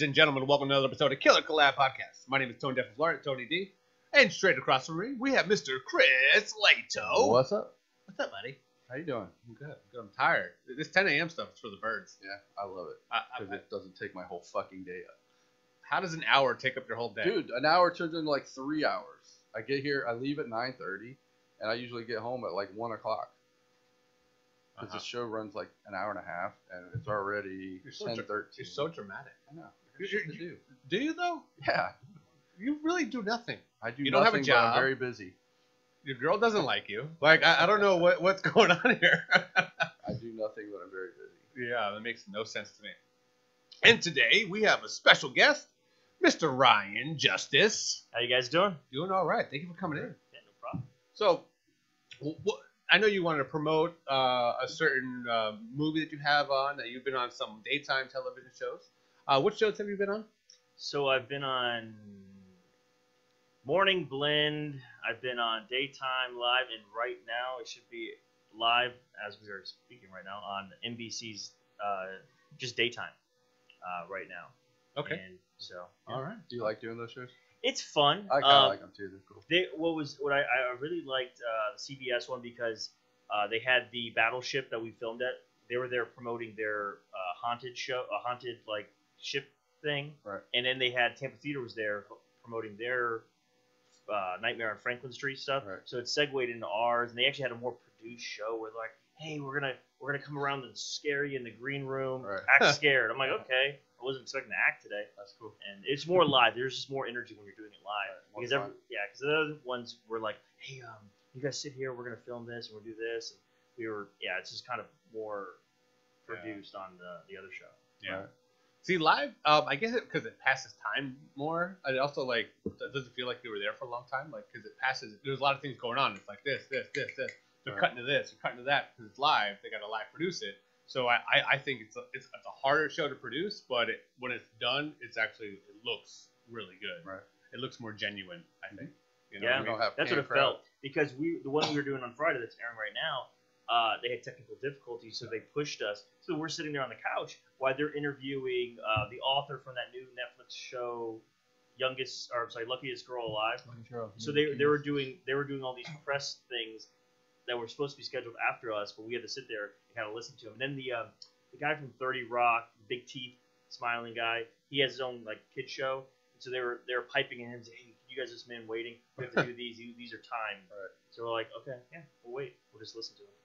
Ladies and gentlemen, welcome to another episode of Killer Collab Podcast. My name is Tone Deaf Florida, Tony D. And straight across from me, we have Mr. Chris Lato. What's up? What's up, buddy? How you doing? I'm good. good. I'm tired. This 10 a.m. stuff is for the birds. Yeah, I love it because it doesn't take my whole fucking day up. how does an hour take up your whole day? Dude, an hour turns into like three hours. I get here, I leave at nine thirty, and I usually get home at like one o'clock. Because Uh-huh. the show runs like an hour and a half, and it's already You're so ten dr- thirteen. You're so dramatic. I know. I You're- got shit to you're- do. Do you, though? Yeah, You really do nothing. I do. You don't have a nothing, but I'm job. very busy. Your girl doesn't like you. Like, I, I don't know what, what's going on here. I do nothing, but I'm very busy. yeah, that makes no sense to me. And today, we have a special guest, Mr. Ryan Justice. How you guys doing? Doing all right. Thank you for coming in. Yeah, no problem. So, wh- wh- I know you wanted to promote uh, a certain uh, movie that you have on. That you've been on some daytime television shows. Uh, what shows have you been on? So I've been on Morning Blend. I've been on Daytime Live, and right now it should be live as we are speaking right now on NBC's uh, just daytime uh, right now. Okay. And so All right. Do you like doing those shows? it's fun. I kind of Um, like them too. They're cool. They what was what I, I really liked uh, the CBS one because uh, they had the battleship that we filmed at. They were there promoting their uh, haunted show, a haunted like ship thing, Right. and then they had Tampa Theater was there promoting their uh, Nightmare on Franklin Street stuff. Right. So it segued into ours, and they actually had a more produced show where they're like, "Hey, we're gonna we're gonna come around and scare you in the green room, Right. act scared." I'm like, "Okay." I wasn't expecting to act today That's cool. and it's more live. There's just more energy when you're doing it live. Right, because every, yeah, because the other ones were like, hey, um, you guys sit here. We're gonna film this and we'll do this. And we were, yeah, it's just kind of more Yeah. produced on the the other show. Yeah. Right. See, live, um, I guess it because it passes time more. And it also, like, it doesn't feel like you were there for a long time. Like, because it passes, there's a lot of things going on. It's like this, this, this, this. They're Right. cutting to this, they're cutting to that because it's live. They got to live produce it. So I, I, I think it's a, it's, it's a harder show to produce, but it, when it's done, it's actually, it looks really good. Right. It looks more genuine, I think. You know Yeah. what I mean? have That's what it crowd. felt because we the one we were doing on Friday that's airing right now. Uh, they had technical difficulties, so they pushed us. So we're sitting there on the couch while they're interviewing uh, the author from that new Netflix show, youngest or sorry, luckiest girl alive. So they, they were doing they were doing all these press things that were supposed to be scheduled after us, but we had to sit there and kind of listen to them. And then the um, the guy from Thirty Rock, big teeth, smiling guy, he has his own like kid show. And so they were they were piping in and saying, "Hey, you guys just man waiting. We have to do these. These are timed." Right. So we're like, "Okay, yeah, we'll wait. We'll just listen to him."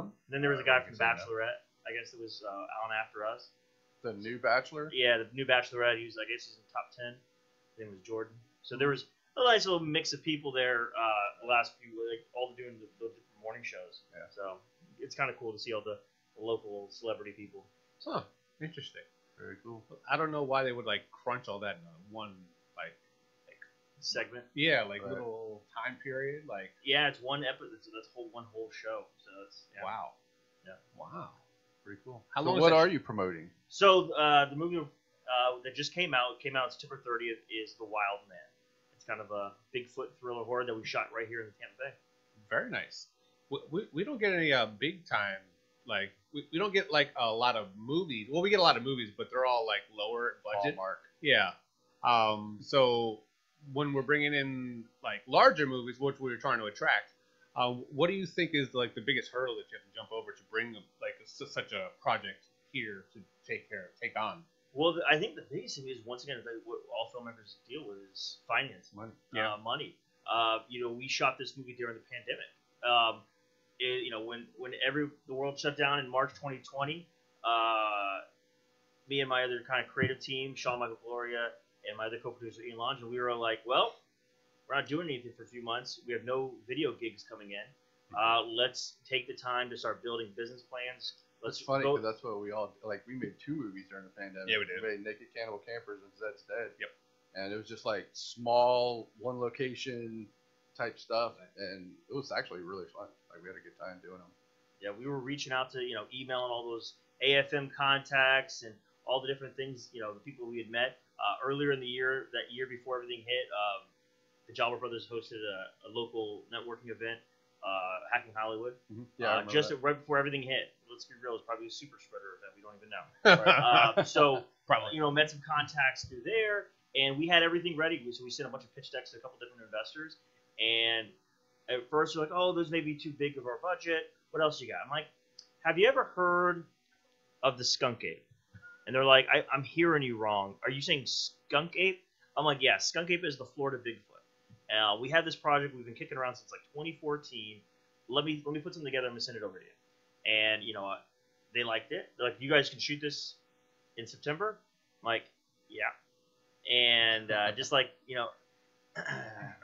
And then there was a guy from we that. Bachelorette. I guess it was uh, on after us. The new Bachelor. Yeah, the new Bachelorette. He was, I guess, he's in the top ten. His name was Jordan. So there was a nice little mix of people there. Uh, the last few, like all doing the, the different morning shows. Yeah. So it's kind of cool to see all the the local celebrity people. Huh. Interesting. Very cool. I don't know why they would, like, crunch all that in one, like, Segment. yeah, like, Right. little time period. Like, Yeah, it's one episode. That's, that's whole one whole show. So it's yeah. wow. Yeah. Wow. Pretty cool. How so long is what are you promoting? So uh, the movie uh, that just came out came out September 30th is The Wild Man. It's kind of a Bigfoot thriller horror that we shot right here in Tampa Bay. Very nice. We, we, we don't get any uh, big time like we, we don't get like a lot of movies. Well, we get a lot of movies, but they're all like lower budget. Hallmark. Yeah. Um. So when we're bringing in like larger movies, which we're trying to attract, uh, what do you think is like the biggest hurdle that you have to jump over to bring like s- such a project here to take care of, take on? Well, I think the biggest thing is once again like, what all filmmakers deal with is finance, Money. Yeah. uh, money. Uh, you know, we shot this movie during the pandemic. Um, it, you know, when when every the world shut down in March 2020, uh, me and my other kind of creative team, Sean Michael Gloria, and my other co-producer Ian Lange, and we were like, well, we're not doing anything for a few months. We have no video gigs coming in. Uh, let's take the time to start building business plans. Let's It's funny because that's what we all like. We made two movies during the pandemic. Yeah, we did. We made Naked Cannibal Campers and Zed's Dead. Yep. And it was just like small, one location type stuff, and it was actually really fun. Like we had a good time doing them. yeah, we were reaching out to, you know, emailing all those AFM contacts and all the different things, you know, the people we had met uh, earlier in the year, that year before everything hit. Um, the Jobber Brothers hosted a, a local networking event uh, Hacking Hollywood. Yeah, uh, just that. right before everything hit. Let's be real, it's probably a super spreader event. We don't even know. Uh, so Probably. you know, met some contacts through there, and we had everything ready. So we sent a bunch of pitch decks to a couple different investors, and at first they're like, "Oh, those may be too big of our budget. What else you got?" I'm like, "Have you ever heard of the skunk ape?" And they're like, I, "I'm hearing you wrong. Are you saying skunk ape?" I'm like, "Yeah, skunk ape is the Florida Bigfoot. Uh, we had this project we've been kicking around since like 2014. Let me let me put something together. I'm gonna send it over to you." And you know, uh, they liked it. They're like, "You guys can shoot this in September." I'm like, "Yeah." And uh, just like you know,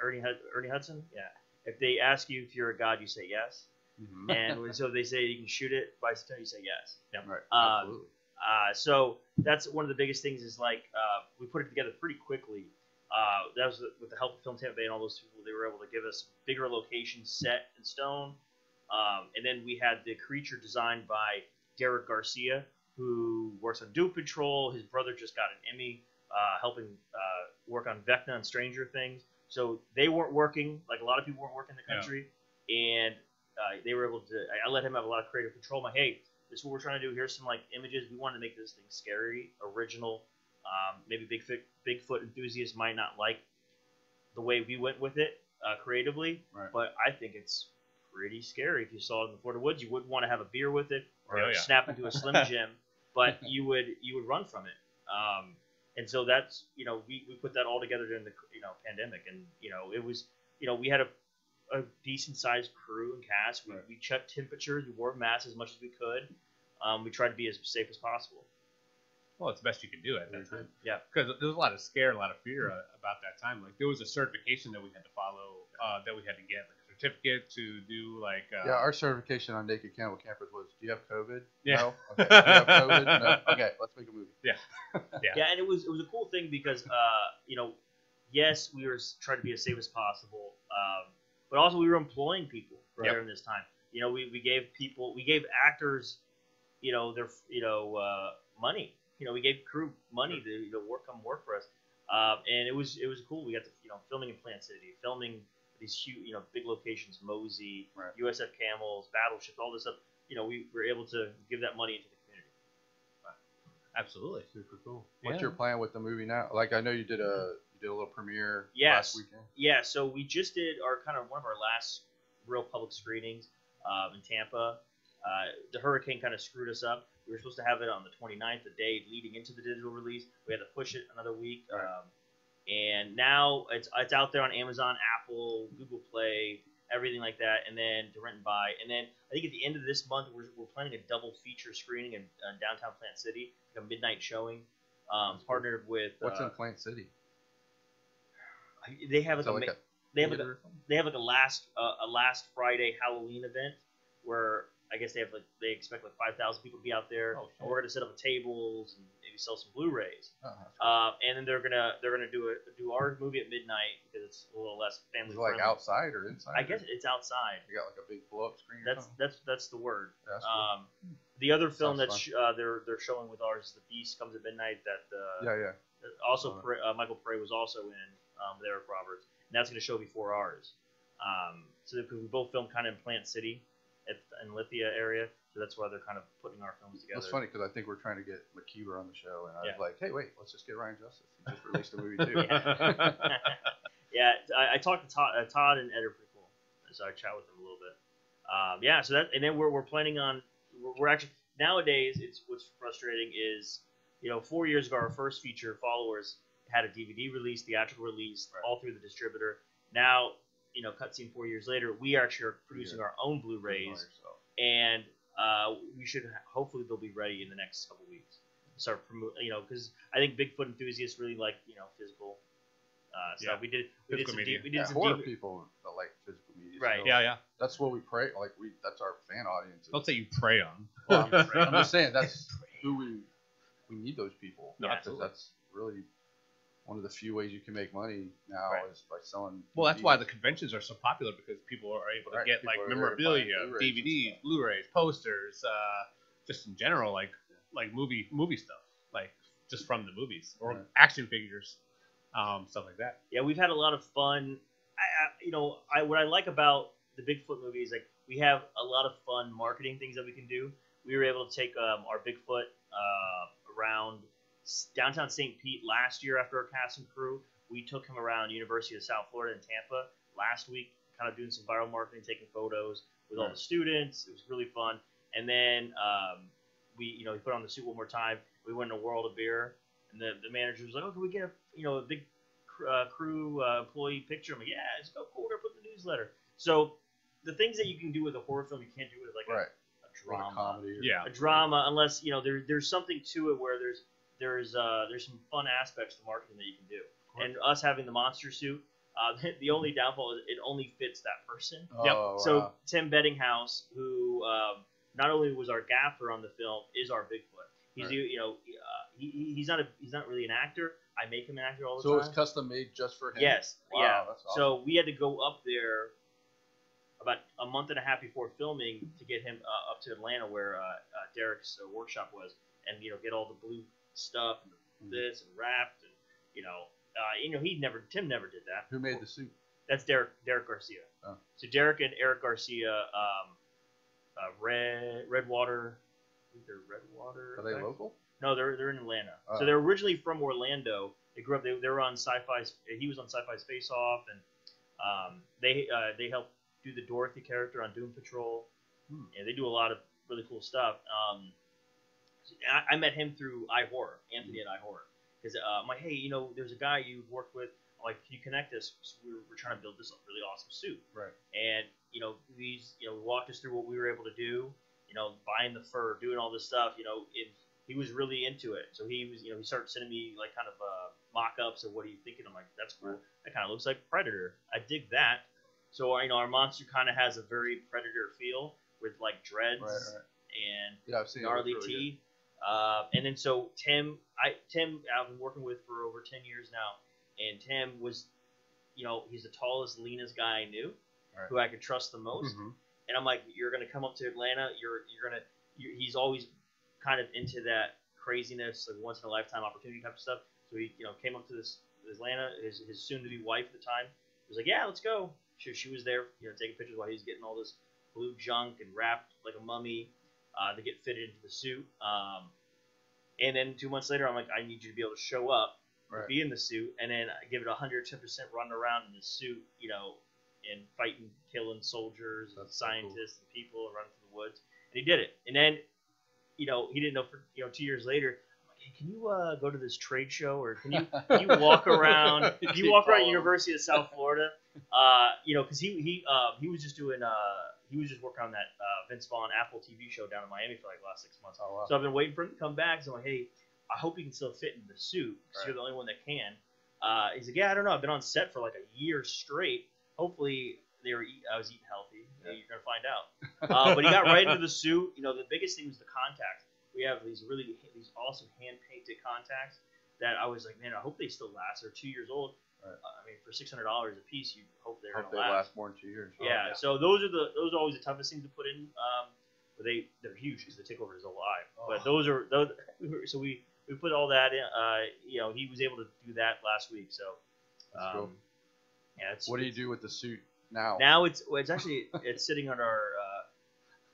Ernie Hud- Ernie Hudson, yeah. If they ask you if you're a god, you say yes. Mhm. And so if they say you can shoot it by September, you say yes. Yeah, right. um, Absolutely. Uh, so that's one of the biggest things is like uh, we put it together pretty quickly. Uh, that was with the help of Film Tampa Bay and all those people. They were able to give us bigger locations set in stone. Um, and then we had the creature designed by Derek Garcia, who works on Doom Patrol. His brother just got an Emmy uh, helping uh, work on Vecna and Stranger Things. So they weren't working like a lot of people weren't working in the Yeah. country, and uh, they were able to. I, let him have a lot of creative control. Like, hey, this is what we're trying to do. Here's some like images. We want to make this thing scary, original. Um, maybe Bigfoot Bigfoot enthusiasts might not like the way we went with it uh, creatively, Right. but I think it's pretty scary. If you saw it in the Florida woods, you wouldn't want to have a beer with it or Oh, yeah. snap into a Slim Jim, but you would you would run from it. Um, and so that's you know we, we put that all together during the you know pandemic, and you know it was you know we had a a decent sized crew and cast. We, Right. we checked temperatures, we wore masks as much as we could. Um, we tried to be as safe as possible. Well, it's the best you can do at Very that time. Yeah. Because there was a lot of scare, a lot of fear uh, about that time. Like there was a certification that we had to follow, uh, that we had to get, like a certificate to do, like. Uh, Yeah, our certification on Naked Cannibal Campers was: Do you have COVID? Yeah. No. Okay. Do you have COVID? No. Okay. Let's make a movie. Yeah. Yeah, and it was it was a cool thing because uh, you know, yes, we were trying to be as safe as possible, um, but also we were employing people right Yep. during this time. You know, we, we gave people, we gave actors, you know, their you know uh, money. You know, we gave crew money to you know, work come work for us, um, and it was it was cool. We got to you know filming in Plant City, filming these huge you know big locations, MOSI, Right. USF Camels, battleships, all this stuff. You know, we were able to give that money into the community. Absolutely. Super cool. What's Yeah. your plan with the movie now? Like I know you did a you did a little premiere Yes. last weekend. Yeah, so we just did our kind of one of our last real public screenings um, in Tampa. Uh, the hurricane kind of screwed us up. We were supposed to have it on the 29th, the day leading into the digital release. We had to push it another week. Right. Um, and now it's it's out there on Amazon, Apple, Google Play, everything like that, and then to rent and buy. And then I think at the end of this month, we're, we're planning a double feature screening in uh, downtown Plant City, like a midnight showing, um, partnered with. What's uh, in Plant City? They have like, a, like a they have like a, theater or something? they have like a last uh, a last Friday Halloween event where I guess they have like they expect like five thousand people to be out there. Oh, and we're gonna set up tables and maybe sell some Blu-rays. Oh, that's cool. Uh, and then they're gonna they're gonna do a do our movie at midnight because it's a little less Is family it like outside or inside? I guess it's outside. you got like a big blow up screen. That's that's that's the word. That's cool. Um, the other film Sounds that's sh- uh, they're they're showing with ours is The Beast Comes at Midnight. That uh, yeah, yeah. also Uh, Pre- uh, Michael Prey was also in um, with Eric Roberts, and that's going to show before ours. Um, so we both filmed kind of in Plant City, at, in Lithia area, so that's why they're kind of putting our films together. It's funny because I think we're trying to get McKeever on the show, and I Yeah. was like, hey, wait, let's just get Ryan Justice. He just released a movie too. yeah, I, I talked to Todd, uh, Todd and Ed are pretty cool, so I chat with them a little bit. Um, yeah, so that and then we're, we're planning on we're, we're actually nowadays it's what's frustrating is you know four years ago our first feature followers had a DVD release, theatrical release, Right. all through the distributor. Now you know cutscene four years later we actually are producing Yeah. our own Blu-rays and uh, we should hopefully they'll be ready in the next couple weeks. Start promote, you know, because I think Bigfoot enthusiasts really like you know physical uh, stuff. Yeah. We did we did some media. D- we did Yeah, some horror D- people that like physical media. Right. so Yeah, yeah. That's what we pray. Like we, that's our fan audience. Don't say you prey on. Well, I'm, I'm just saying that's who we we need those people. No, Yeah. that's really one of the few ways you can make money now Right. is by selling. Well, that's why DVDs. the conventions are so popular because people are able to Right, get people like are there to memorabilia, Blu-rays and DVDs, stuff. Blu-rays, posters, uh, just in general, like like movie movie stuff, like just from the movies or Right. action figures, um, stuff like that. yeah, we've had a lot of fun. I, I, you know, I what I like about the Bigfoot movie is like we have a lot of fun marketing things that we can do. We were able to take um, our Bigfoot uh, around s- downtown St. Pete last year after our cast and crew. We took him around University of South Florida in Tampa last week, kind of doing some viral marketing, taking photos with all the students. It was really fun. And then um, we, you know, we put on the suit one more time. We went in a world of beer, and the, the manager was like, "Oh, can we get a, you know, a big uh, crew uh, employee picture?" I'm like, "Yeah, it's go cool. We're gonna put in the newsletter." So the things that you can do with a horror film, you can't do with like a, Right. a Or the drama comedy. or- Yeah. a drama unless you know there, there's something to it where there's there's uh, there's some fun aspects to marketing that you can do. And us having the monster suit, uh, the only downfall is it only fits that person. Oh, So wow. Tim Bettinghouse, who um, not only was our gaffer on the film, is our Bigfoot. He's Right. you know uh, he, he- he's not a he's not really an actor. I make him an actor all the time. So time. it's custom made just for him. Yes, Wow, yeah. that's awesome. So we had to go up there about a month and a half before filming to get him uh, up to Atlanta, where uh, uh, Derek's uh, workshop was, and you know get all the blue stuff and Mhm. this and wrapped, and you know, uh, you know he never Tim never did that. Who made the suit? That's Derek Derek Garcia. Oh. So Derek and Eric Garcia, um, uh, Red Redwater, I think they're Redwater. Are they local? No, they're they're in Atlanta. Oh. So they're originally from Orlando. They grew up. They, they were on Sci-Fi's. He was on Sci-Fi's Face Off, and um, they uh, they helped do the Dorothy character on Doom Patrol. Hmm. And they do a lot of really cool stuff. Um, I, I met him through iHorror, Anthony at iHorror, because uh, I'm like, hey, you know, there's a guy you've worked with. I'm like, can you connect us? we're, we're trying to build this really awesome suit. Right. And you know, he's you know walked us through what we were able to do. You know, buying the fur, doing all this stuff. You know, it, he was really into it. So he was, you know, he started sending me like kind of uh, mock-ups of what are you thinking. I'm like, that's cool. That kind of looks like Predator. I dig that. So you know, our monster kind of has a very Predator feel with like dreads Right, right. and Yeah, I've seen gnarly really teeth. Uh, and then so Tim, I Tim, I've been working with for over ten years now, and Tim was, you know, he's the tallest, leanest guy I knew, Right. who I could trust the most. Mhm. And I'm like, you're gonna come up to Atlanta. You're you're gonna. you he's always kind of into that craziness, like once in a lifetime opportunity type of stuff. So he, you know, came up to this Atlanta. His his soon to be wife at the time was like, yeah, let's go. She, she was there, you know, taking pictures while he was getting all this blue junk and wrapped like a mummy uh, to get fitted into the suit. Um, and then two months later, I'm like, I need you to be able to show up, Right. be in the suit, and then I give it 110% running around in the suit, you know, and fighting, killing soldiers and so cool. scientists and people and running through the woods. And he did it. And then, you know, he didn't know for you know two years later. Like, can you uh, go to this trade show or can you can you walk around? Can you walk around. University of South Florida? Uh, you know, because he he uh, he was just doing uh, he was just working on that uh, Vince Vaughn Apple TV show down in Miami for like the last six months. Oh, wow. So I've been waiting for him to come back. So I'm like, hey, I hope you can still fit in the suit because Right. you're the only one that can. Uh, he's like, yeah, I don't know. I've been on set for like a year straight. Hopefully they were eat- I was eating healthy. Yeah. You're gonna find out. Uh, but he got right into the suit. You know, the biggest thing was the contacts. We have these really these awesome hand painted contacts that I was like, man, I hope they still last. They're two years old. Right. I mean, for six hundred dollars a piece, you hope they're Hope they gonna last more than two years. Oh, yeah, so those are the those are always the toughest things to put in. Um, but they they're huge because the take over his whole life. But Oh. those are those. So we we put all that in. Uh, you know, he was able to do that last week. So That's um, cool. yeah, it's What do you do with the suit now? now? It's well, it's actually it's sitting on our uh,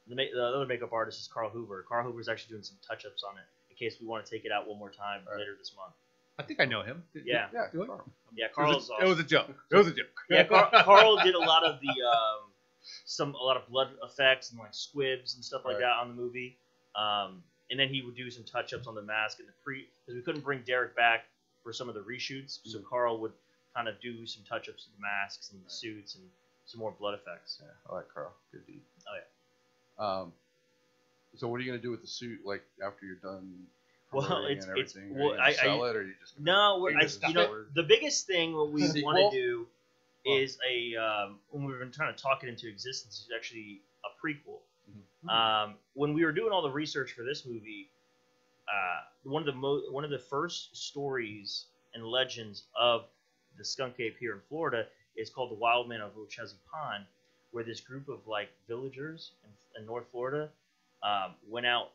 the, ma- the other makeup artist is Carl Hoover. Carl Hoover is actually doing some touch ups on it in case we want to take it out one more time Right. later this month. I think I know him. Did- Yeah. yeah, Do it? Carl. Yeah, It was, a, it was a joke. It was a joke. yeah, Carl, Carl did a lot of the um, some a lot of blood effects and like squibs and stuff like Right. that on the movie. Um, and then he would do some touch ups on the mask and the pre because we couldn't bring Derek back for some of the reshoots, so Mhm. Carl would kind of do some touch ups to the masks and the suits and some more blood effects. Yeah, I like Carl. Good dude. Oh, yeah. Um, so what are you gonna do with the suit like after you're done? Well, it's- and it's- everything? Are well, you I- sell I- it or are you just gonna No, we're, I, you know, forward? the biggest thing what we want to do is a um, when we've been trying to talk it into existence is actually a prequel. Mhm. Um, when we were doing all the research for this movie, uh, one of the mo- one of the first stories and legends of the skunk ape here in Florida is called the Wild Man of Ocheesee Pond, where this group of like villagers in, in North Florida um, went out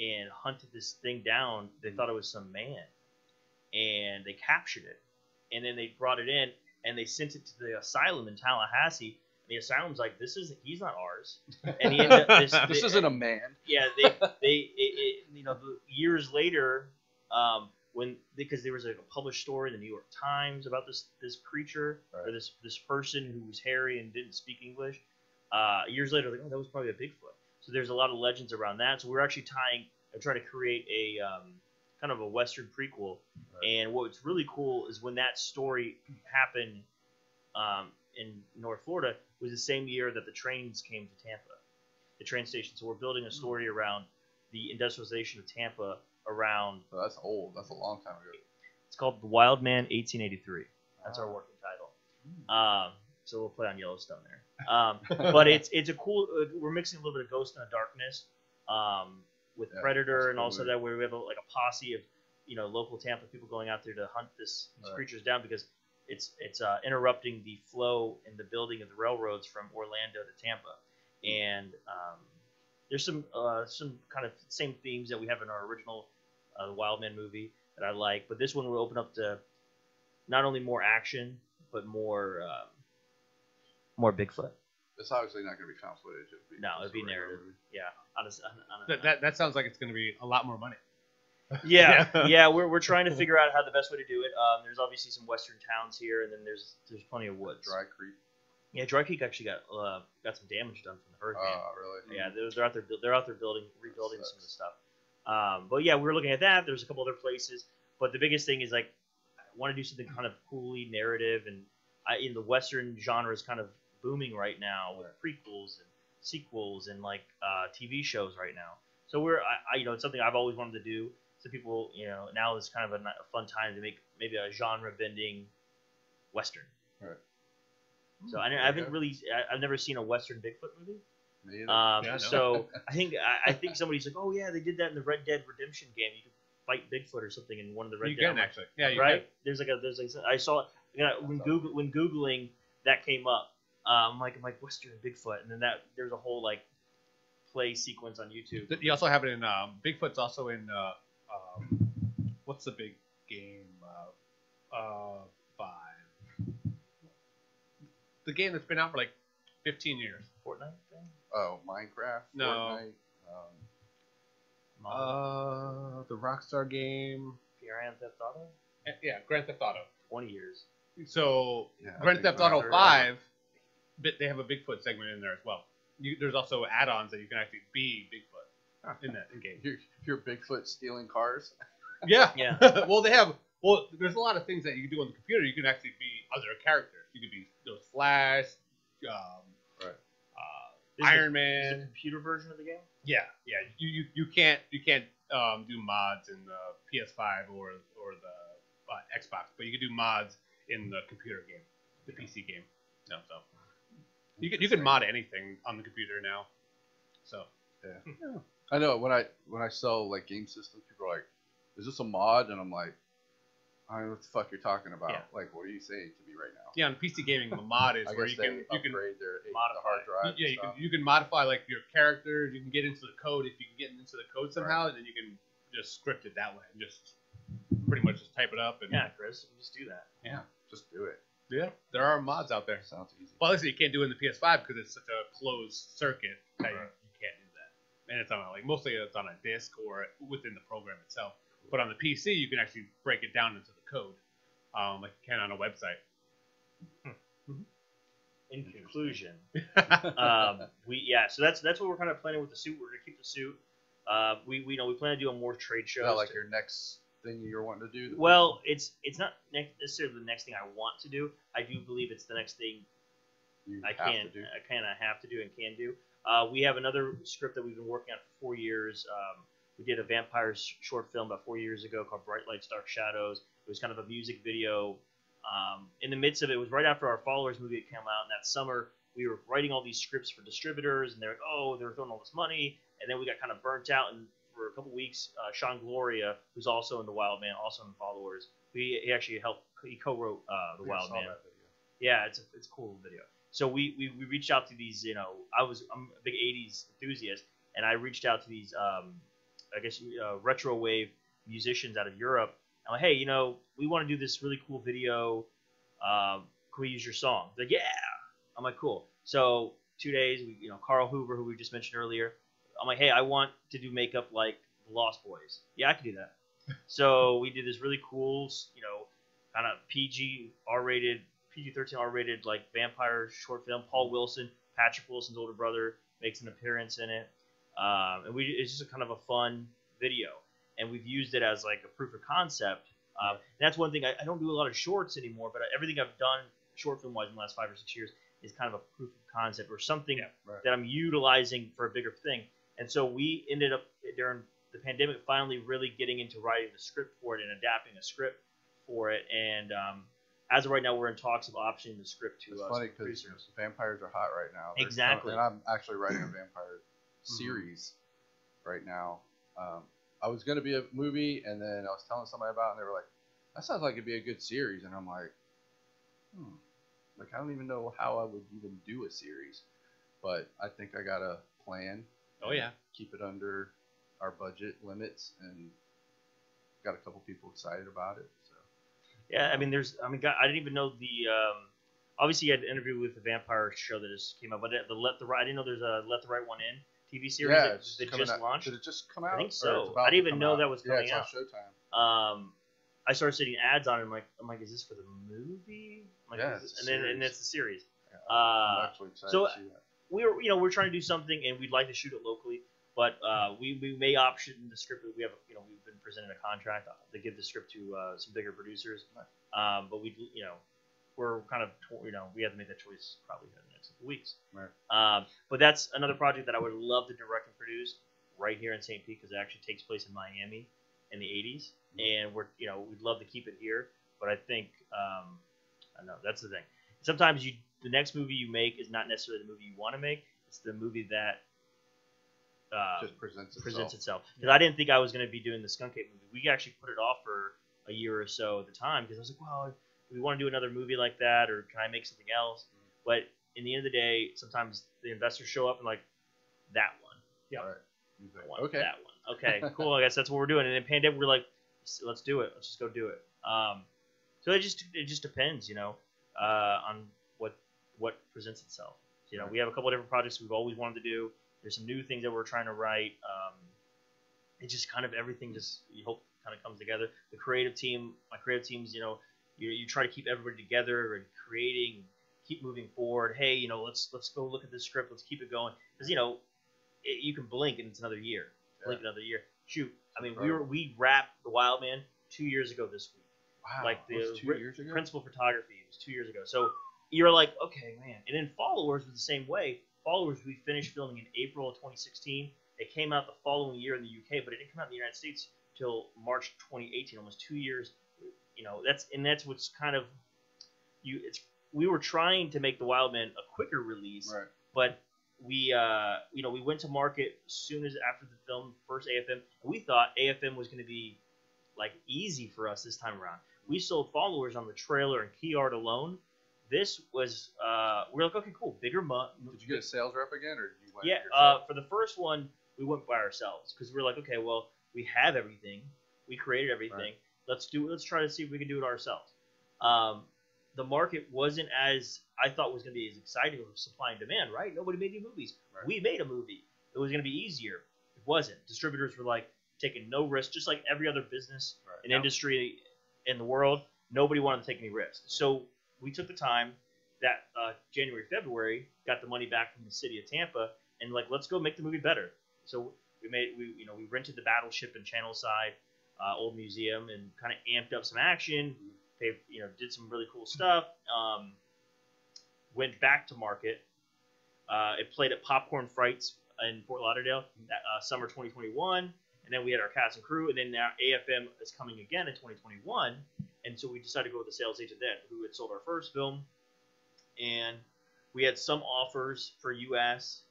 and hunted this thing down. They thought it was some man, and they captured it, and then they brought it in and they sent it to the asylum in Tallahassee. And the asylum's like, this is he's not ours, and he ended up, this, this they- isn't a man. yeah, they they it, it, you know years later, um, when because there was like a published story in the New York Times about this this creature or this this person who was hairy and didn't speak English. Uh, years later, like oh that was probably a Bigfoot. So there's a lot of legends around that. So we're actually tying and trying to create a um, kind of a Western prequel. Right. And what's really cool is when that story happened um, in North Florida was the same year that the trains came to Tampa, the train station. So we're building a story around the industrialization of Tampa around. So that's old. That's a long time ago. It's called The Wild Man 1883. That's our Ah. working title. Um, so we'll play on Yellowstone there. Um, but it's it's a cool. Uh, we're mixing a little bit of Ghost in the Darkness um, with Yeah, Predator, and cool also movie. that where we have a, like a posse of you know local Tampa people going out there to hunt this these Right. creatures down because it's it's uh, interrupting the flow and the building of the railroads from Orlando to Tampa, and um, there's some uh, some kind of same themes that we have in our original uh, the Wild Man movie that I like, but this one will open up to not only more action but more um, more Bigfoot. It's obviously not going to be found footage. It'd be No, it'd be a narrative. movie. Yeah, on a, on a, on a- That, that, that sounds like it's going to be a lot more money. yeah, Yeah. yeah. We're, we're trying to figure out how the best way to do it. Um, there's obviously some western towns here, and then there's there's plenty of woods. Dry Creek. Yeah, Dry Creek actually got uh, got some damage done from the hurricane. Oh, really? Yeah, they're, they're out there. buil- They're out there building, rebuilding some of the stuff. Um, but yeah, we were looking at that. There's a couple other places, but the biggest thing is like, I want to do something kind of coolly narrative, and I, in the western genre is kind of booming right now with prequels and sequels and like uh, TV shows right now. So we're, I, I, you know, it's something I've always wanted to do. So people, you know, now is kind of a, a fun time to make maybe a genre bending western. Right. So I, I haven't really, I, I've never seen a western Bigfoot movie. Um, Yeah, I so I think I, I think somebody's like, oh yeah, they did that in the Red Dead Redemption game. You could fight Bigfoot or something in one of the Red you Dead. can like, actually. Yeah, you right? There's like a there's like I saw you know, when Google when googling that came up um, like I'm like Western Bigfoot, and then that there's a whole like play sequence on YouTube. You also have it in um, Bigfoot's also in uh, um, what's the big game? Uh, uh, five. The game that's been out for like 15 years. Fortnite thing? Oh, Minecraft. No. Fortnite, um, uh, the Rockstar game. Grand Theft Auto. Eh, yeah, Grand Theft Auto. 20 years. So yeah, Grand Theft Auto 5 uh, bit they have a Bigfoot segment in there as well. You, there's also add-ons that you can actually be Bigfoot in that in game. You're, you're Bigfoot stealing cars. Yeah. Yeah. well, they have. Well, there's a lot of things that you can do on the computer. You can actually be other characters. You could be those Flash, um, right. uh, Iron it, Man. Is computer version of the game? Yeah, yeah. You you, you can't you can't um, do mods in the PS5 or or the uh, Xbox, but you can do mods in the computer game, the PC game. No, so you can you can mod anything on the computer now. So Yeah. I know when I when I sell like game systems, people are like, "Is this a mod?" And I'm like, "I don't know what the fuck you're talking about. Yeah. Like, what are you saying to me right now?" yeah, on PC gaming, the mod is where you can you can upgrade their the modify hard it. drive. yeah and you can you can modify like your characters. You can get into the code if you can get into the code somehow, and then you can just script it that way and just pretty much just type it up and Yeah, Chris, just do that. Yeah, just do it. Yeah. There are mods out there. Sounds easy. Well, obviously you can't do it in the PS5 because it's such a closed circuit that you, Right. you can't do that. And it's on a, like mostly it's on a disk or within the program itself. But on the PC, you can actually break it down into the code, um, like you can on a website. In conclusion, um, we yeah, so that's that's what we're kind of planning with the suit. We're gonna keep the suit. Uh, we we know we plan to do a more trade show. shows. that like your next thing you're wanting to do? well, it's it's not necessarily the next thing I want to do. I do believe it's the next thing you I can. I kind of have to do and can do. Uh, we have another script that we've been working on for four years. Um, we did a vampire sh- short film about four years ago called Bright Lights, Dark Shadows. It was kind of a music video. Um, in the midst of it, it was right after our Followers movie had come out, and that summer we were writing all these scripts for distributors, and they're like, oh, they're throwing all this money, and then we got kind of burnt out. And for a couple weeks, uh, Sean Gloria, who's also in The Wild Man, also in Followers, he, he actually helped. He co-wrote uh, The Wild saw Man. that video. Yeah, it's a it's a cool video. So we, we, we reached out to these, you know, I was I'm a big '80s enthusiast, and I reached out to these, um, I guess, uh, retro wave musicians out of Europe. I'm like, hey, you know, we want to do this really cool video. Um, can we use your song? They're like, yeah. I'm like, cool. So two days, we, you know, Carl Hoover, who we just mentioned earlier. I'm like, hey, I want to do makeup like the Lost Boys. Yeah, I can do that. so we did this really cool, you know, kind of PG R-rated, PG-13 R-rated like vampire short film. Paul Wilson, Patrick Wilson's older brother, makes an appearance in it, um, and we it's just a kind of a fun video, and we've used it as like a proof of concept. Um, that's one thing I, I don't do a lot of shorts anymore, but everything I've done short film wise in the last five or six years is kind of a proof of concept or something Yeah, right. that I'm utilizing for a bigger thing. And so we ended up during the pandemic finally really getting into writing the script for it and adapting a script for it. And um, as of right now, we're in talks of optioning the script to It's uh, funny because vampires are hot right now. There's Exactly. ton- and I'm actually writing a vampire series right now. Um, I was gonna be a movie, and then I was telling somebody about, it, and they were like, "That sounds like it'd be a good series," and I'm like, "Hmm." Like I don't even know how I would even do a series, but I think I got a plan. Oh yeah. Keep it under our budget limits, and got a couple people excited about it. So Yeah, I mean, there's, I mean, God, I didn't even know the. Um, obviously, you had an interview with the vampire show that just came out, but the Let the Right, I didn't know there's a Let the Right One In TV series yeah, that, it's that coming just out. launched. Did it just come out? I think so. I didn't even know out? that was coming yeah, out. it's on Showtime. Um, I started seeing ads on it. I'm like, I'm like, is this for the movie? I'm like, Yeah, is it's a and then and series. it's the series. Yeah, Uh, I'm actually excited so- to see that. We were, you know, we're trying to do something, and we'd like to shoot it locally, but uh, we, we may option the script. We have, you know, we've been presented a contract to give the script to uh, some bigger producers, um, but we, you know, we're kind of, you know, we have to make that choice probably in the next couple weeks. Right. Um, but that's another project that I would love to direct and produce right here in St. Pete because it actually takes place in Miami in the 80s, and we're, you know, we'd love to keep it here, but I think, um, I know, that's the thing. Sometimes you, the next movie you make is not necessarily the movie you want to make. It's the movie that uh, just presents itself. presents itself. Because I didn't think I was going to be doing the Skunk Ape movie. We actually put it off for a year or so at the time because I was like, well, do we want to do another movie like that, or can I make something else? But in the end of the day, sometimes the investors show up and like that one. Yeah. Right. He's I want okay. that one. Okay, cool. I guess that's what we're doing. And in pandemic, we're like, let's do it. Let's just go do it. Um, so it just it just depends, you know, uh, on what presents itself. You know, we have a couple of different projects we've always wanted to do. There's some new things that we're trying to write. Um, it just kind of everything just you hope kind of comes together. The creative team, my creative teams, you know, you, you try to keep everybody together and creating, keep moving forward. Hey, you know, let's let's go look at this script. Let's keep it going because you know, it, you can blink and it's another year. Blink another year. Shoot, I mean, we were we wrapped the Wild Man two years ago this week. Wow. like the was two years ago. Principal photography was two years ago. So you're like, okay, man. And then Followers was the same way. Followers we finished filming in April of 2016. It came out the following year in the UK, but it didn't come out in the United States till March 2018, almost two years. You know, that's and that's what's kind of you. It's we were trying to make the Wild Man a quicker release, Right. but we uh, you know we went to market as soon as after the film first AFM. We thought AFM was going to be like easy for us this time around. We sold followers on the trailer and key art alone. This was uh, we are like okay cool bigger month. Did you get a sales rep again, or did you went yeah uh, for the first one we went by ourselves because we are like okay well we have everything we created everything Right. let's do let's try to see if we can do it ourselves. Um, the market wasn't as I thought was going to be as exciting with supply and demand, right? Nobody made any movies. Right. We made a movie. It was going to be easier. It wasn't. Distributors were like taking no risk, just like every other business Right. and industry in the world. Nobody wanted to take any risks. So we took the time that uh, January, February, got the money back from the city of Tampa, and like let's go make the movie better. So we made we you know we rented the battleship in Channelside, uh, old museum, and kind of amped up some action. They you know did some really cool stuff. Um, went back to market. Uh, it played at Popcorn Frights in Fort Lauderdale that uh, summer 2021, and then we had our cast and crew, and then now AFM is coming again in 2021, and so we decided to go with the sales agent then, who had sold our first film, and we had some offers for US,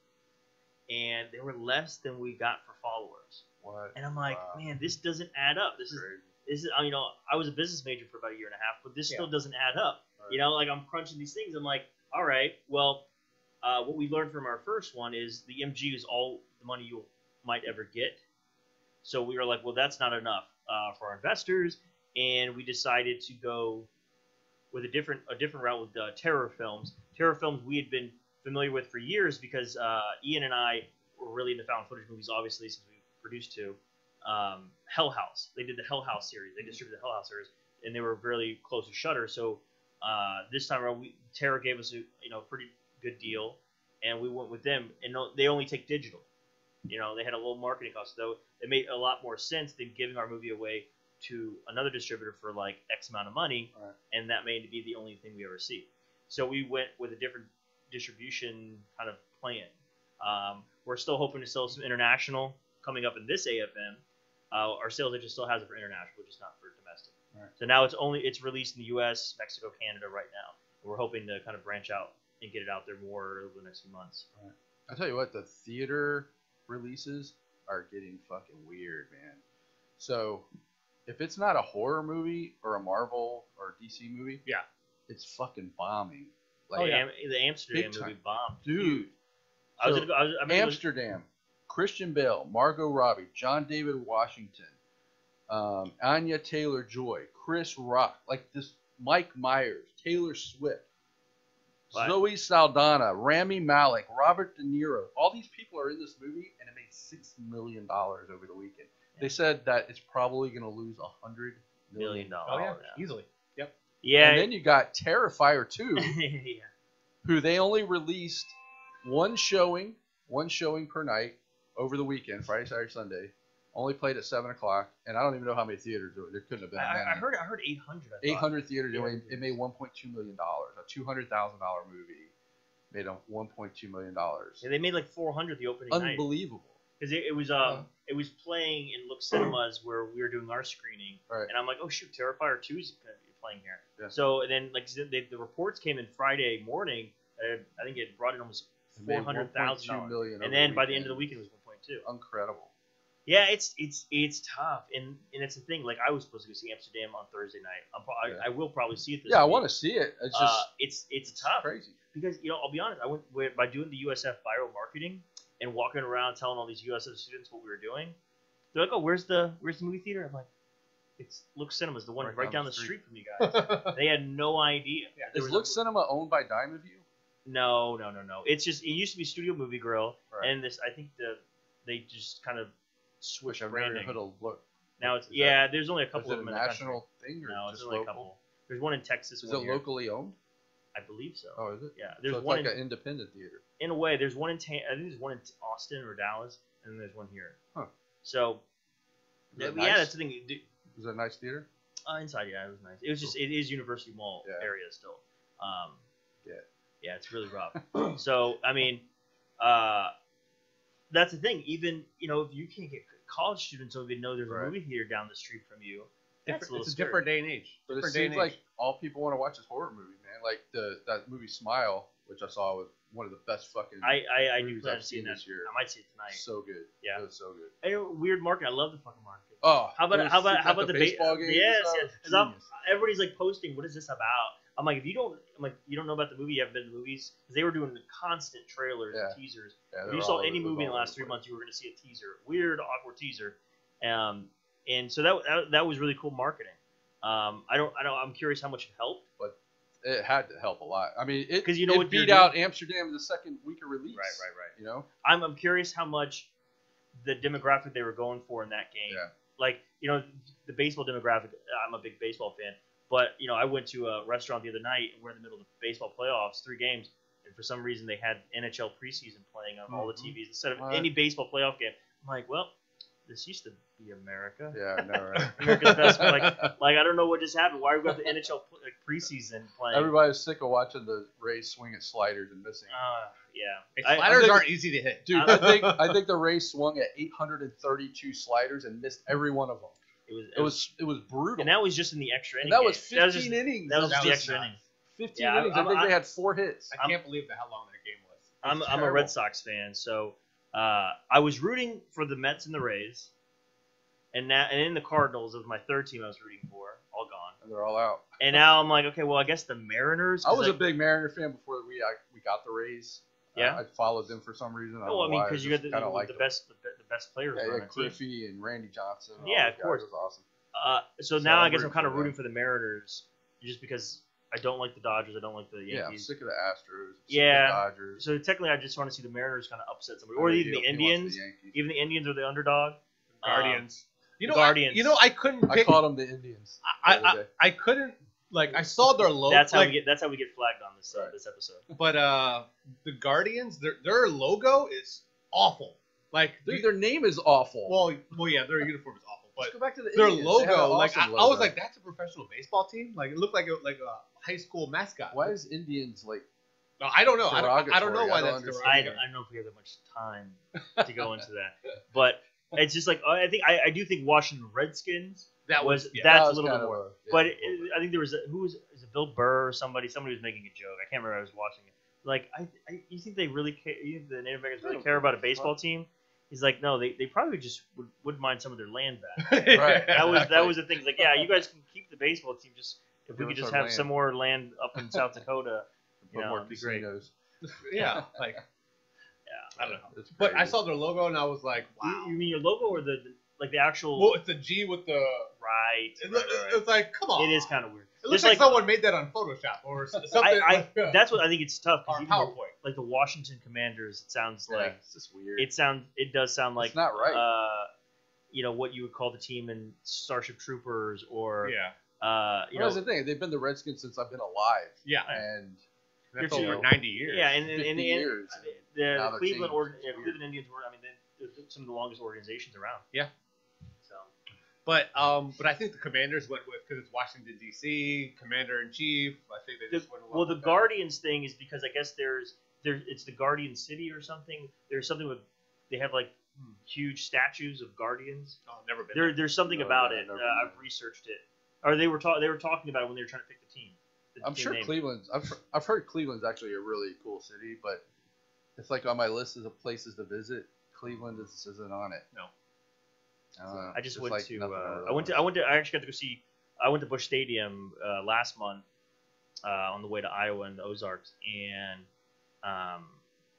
and they were less than we got for followers, What? and I'm like, Wow. man, this doesn't add up. This is this is you know I was a business major for about a year and a half, but this Yeah. still doesn't add up. Right. You know, like I'm crunching these things. I'm like, all right, well, uh, what we learned from our first one is the MG is all the money you might ever get. So we were like, well, that's not enough uh, for our investors, and we decided to go with a different a different route with uh, Terror Films. terror films we had been familiar with for years because uh, Ian and I were really into found footage movies, obviously, since we produced two. Um, Hell House. They did the Hell House series. They distributed the Hell House series, and they were really close to Shutter. So uh, this time around, we, Terror gave us a you know pretty good deal, and we went with them. And they only take digital. You know, they had a low marketing cost, though. It made a lot more sense than giving our movie away to another distributor for like X amount of money, Right. and that may be the only thing we ever see. So we went with a different distribution kind of plan. Um, we're still hoping to sell some international coming up in this AFM. Uh, our sales agent still has it for international, just not for domestic. Right. So now it's only it's released in the U.S., Mexico, Canada right now. We're hoping to kind of branch out and get it out there more over the next few months. I tell you what, the theater releases are getting fucking weird, man. So, if it's not a horror movie or a Marvel or DC movie, Yeah. it's fucking bombing. Like, Oh, yeah. The Amsterdam movie bombed. dude. I was. I, was, I mean, it was- Amsterdam, Christian Bale, Margot Robbie, John David Washington, um, Anya Taylor Joy, Chris Rock, like this, Mike Myers, Taylor Swift, But- Zoe Saldana, Rami Malek, Robert De Niro. All these people are in this movie, and it made six million dollars over the weekend. They said that it's probably going to lose a hundred million million. dollars. Oh yeah, yeah. easily. Yeah. And then you got Terrifier two. yeah. who they only released one showing, one showing per night over the weekend, Friday, Saturday, Sunday. Only played at seven o'clock, and I don't even know how many theaters there. were. There couldn't have been. I, I heard. I heard eight hundred. Eight hundred theaters. It Yeah. made- It made one point two million dollars. A two hundred thousand dollar movie made one point two million dollars. Yeah, they made like 400 the opening night. Because it, it was um it was playing in Look Cinemas where we were doing our screening, Right. and I'm like, oh shoot, Terrifier two is gonna be playing here. Yeah. So and then like they, the reports came in Friday morning. Uh, I think it brought in almost four hundred thousand $1.2, and then by the end of the weekend. it was 1.2. Incredible. Yeah, it's it's it's tough, and and it's the thing. Like I was supposed to go see Amsterdam on Thursday night. I'm pro- Yeah. I, I will probably see it this. Yeah, I want to see it. It's just Uh, it's it's tough crazy. because you know I'll be honest. I went by doing the USF viral marketing and walking around telling all these USF students what we were doing. They're like, "Oh, where's the where's the movie theater?" I'm like, "It's Look Cinemas, the one right, down, the street. from you guys." they had no idea. Yeah, There Is Look a- Cinema owned by Diamond View? no, no, no, no. It's just it used to be Studio Movie Grill, Right. and this I think the they just kind of switched I've never branding. heard of Look. Now it's Is that- yeah. there's only a Is couple it of a them in the country. national thing or No, it's just only a couple. There's one in Texas. Is one it here. locally owned? I believe so. Oh, is it? Yeah, there's so it's one like in, an independent theater. in a way. There's one in Tan- I think there's one in Austin or Dallas, and then there's one here. Huh. So Is it yeah, nice? that's the thing. Du- Is it a nice theater? Uh, inside, yeah, it was nice. It was just it is University Mall Yeah. area still. Um, Yeah. yeah, it's really rough. so I mean, uh, that's the thing. Even you know, if you can't get college students don't even know there's Right. a movie theater down the street from you. That's a Different, little it's a scary. different day and age. But it different day seems and like all people want to watch is horror movies, man. Like the that movie Smile, which I saw was one of the best fucking I I, I do movies plan I've seeing seen that. this year. I might see it tonight. So good. Yeah. It was so good. Weird market. I love the fucking market. Oh, How about it was how about how at about the, ba- baseball game? Yes, yes. 'Cause I'm- everybody's like posting, "What is this about?" I'm like, if you don't, I'm like, you don't know about the movie, you haven't been to the movies, because they were doing the constant trailers Yeah. and teasers. Yeah, if you saw any movie in the last three months, you were going to see a teaser, weird, awkward teaser. Um, and so that, that that was really cool marketing. Um, I don't, I don't, I'm curious how much it helped. It had to help a lot. I mean, it 'Cause you know it what you're beat out Amsterdam in the second week of release. Right, right, right. You know, I'm, I'm curious how much the demographic they were going for in that game. Yeah. Like, you know, the baseball demographic. I'm a big baseball fan, but you know, I went to a restaurant the other night, and we're in the middle of the baseball playoffs, three games, and for some reason they had NHL preseason playing on all the Mhm. TVs instead of What? any baseball playoff game. I'm like, well, this used to be America. yeah, no, right. America's best, like, like I don't know what just happened. Why we got the NHL like, preseason playing? Everybody's sick of watching the Rays swing at sliders and missing. Uh, yeah. Hey, I- I sliders think- aren't easy to hit. Dude, I think I think the Rays swung at 832 sliders and missed every one of them. It was. It was it was brutal. and that was just in the extra And that was 15 That was just, innings. that was That just the was extra nuts. innings. 15 Yeah, I- innings. I, I'm- think I- they had four hits. I can't believe how long that game was. I'm, It's I'm a. Red Sox fan, so uh, I was rooting for the Mets and the Rays, and now and in the Cardinals it was my third team I was rooting for, all gone. And they're all out. And now I'm like, okay, well I guess the Mariners. I was a big Mariner fan before we I, we got the Rays. Yeah? Uh, I followed them for some reason. I don't Oh, I know mean, because you got the, kind of the, the best the, be- the best players Yeah, on yeah, the team. Griffey and Randy Johnson. and Yeah, those of course. guys. It was awesome. Uh, so So now I'm I guess I'm kind of rooting for the Mariners, just because I don't like the Dodgers. I don't like the Yankees. Yeah, I'm sick of the Astros. sick of Yeah. the Dodgers. so technically, I just want to see the Mariners kind of upset somebody, I or even the Indians. Yankees. Even the Indians are the underdog. Guardians. You know, Guardians. I, you know, I couldn't I called them the Indians. I, the other I, day. I couldn't like I saw their logo. that's how like, we get. That's how we get flagged on this uh, this episode. But uh, the Guardians, their their logo is awful. Like, Dude, their name is awful. well, well, yeah, their uniform is awful, But Let's go back to the their Indians. They logo, an like, I, awesome I was like, that's a professional baseball team. Like, it looked like a, like a high school mascot. why is Indians like? No, I don't know. I don't, I don't know why I don't that's understand. I don't, I don't know if we have that much time to go into that, but it's just like I think I, I do think Washington Redskins That was, was yeah. that's That a little bit more. a- yeah, but it. I think there was a, who was is it Bill Burr or somebody? Somebody was making a joke. I can't remember. I was watching it. Like, I, I you think they really care? You think the Native Americans really care about a baseball fun. team? He's like, no, they, they probably just would, wouldn't mind some of their land back. Right. That was that was the thing. Like, yeah, you guys can keep the baseball team. Just if we could just have land. some more land up in South Dakota. Put Yeah, more it'd be great. casinos. yeah, like Yeah, I don't know. It's But I saw their logo and I was like, wow. You, you mean your logo or the, the like the actual well, it's a G with the. right? It, right, right, right. It's like, come on. It is kind of weird. It looks Just like, someone made that on Photoshop or something. I, I like, uh, that's what I think it's tough. 'cause or even PowerPoint. like the Washington Commanders, it sounds Yeah, like it's just weird. it sounds it does sound like it's not right. uh, you know what you would call the team in Starship Troopers or Yeah. uh, you well, know that's the thing. They've been the Redskins since I've been alive, Yeah. and That's over too- 90 years. yeah, and and, 50 and, and years. The, Now the they're Cleveland It's yeah. Cleveland Indians were I mean they, they're some of the longest organizations around. Yeah. So But um, but I think the Commanders went with because it's Washington D.C. Commander in Chief. I think they the, just went along well, the with that. Guardians thing is because I guess there's there it's the Guardian City or something. There's something with they have like huge statues of guardians. Oh, I've never been. There, there's something No, about no, it. Uh, I've researched it, or they were ta- they were talking about it when they were trying to pick the team. the I'm team sure name. Cleveland's. I've I've heard Cleveland's actually a really cool city, but it's like on my list of places to visit. Cleveland is, isn't on it. No. I, don't know. I just It's went like to. Uh, I went to. I went to. I actually got to go see. I went to Busch Stadium uh, last month uh, on the way to Iowa and the Ozarks, and um,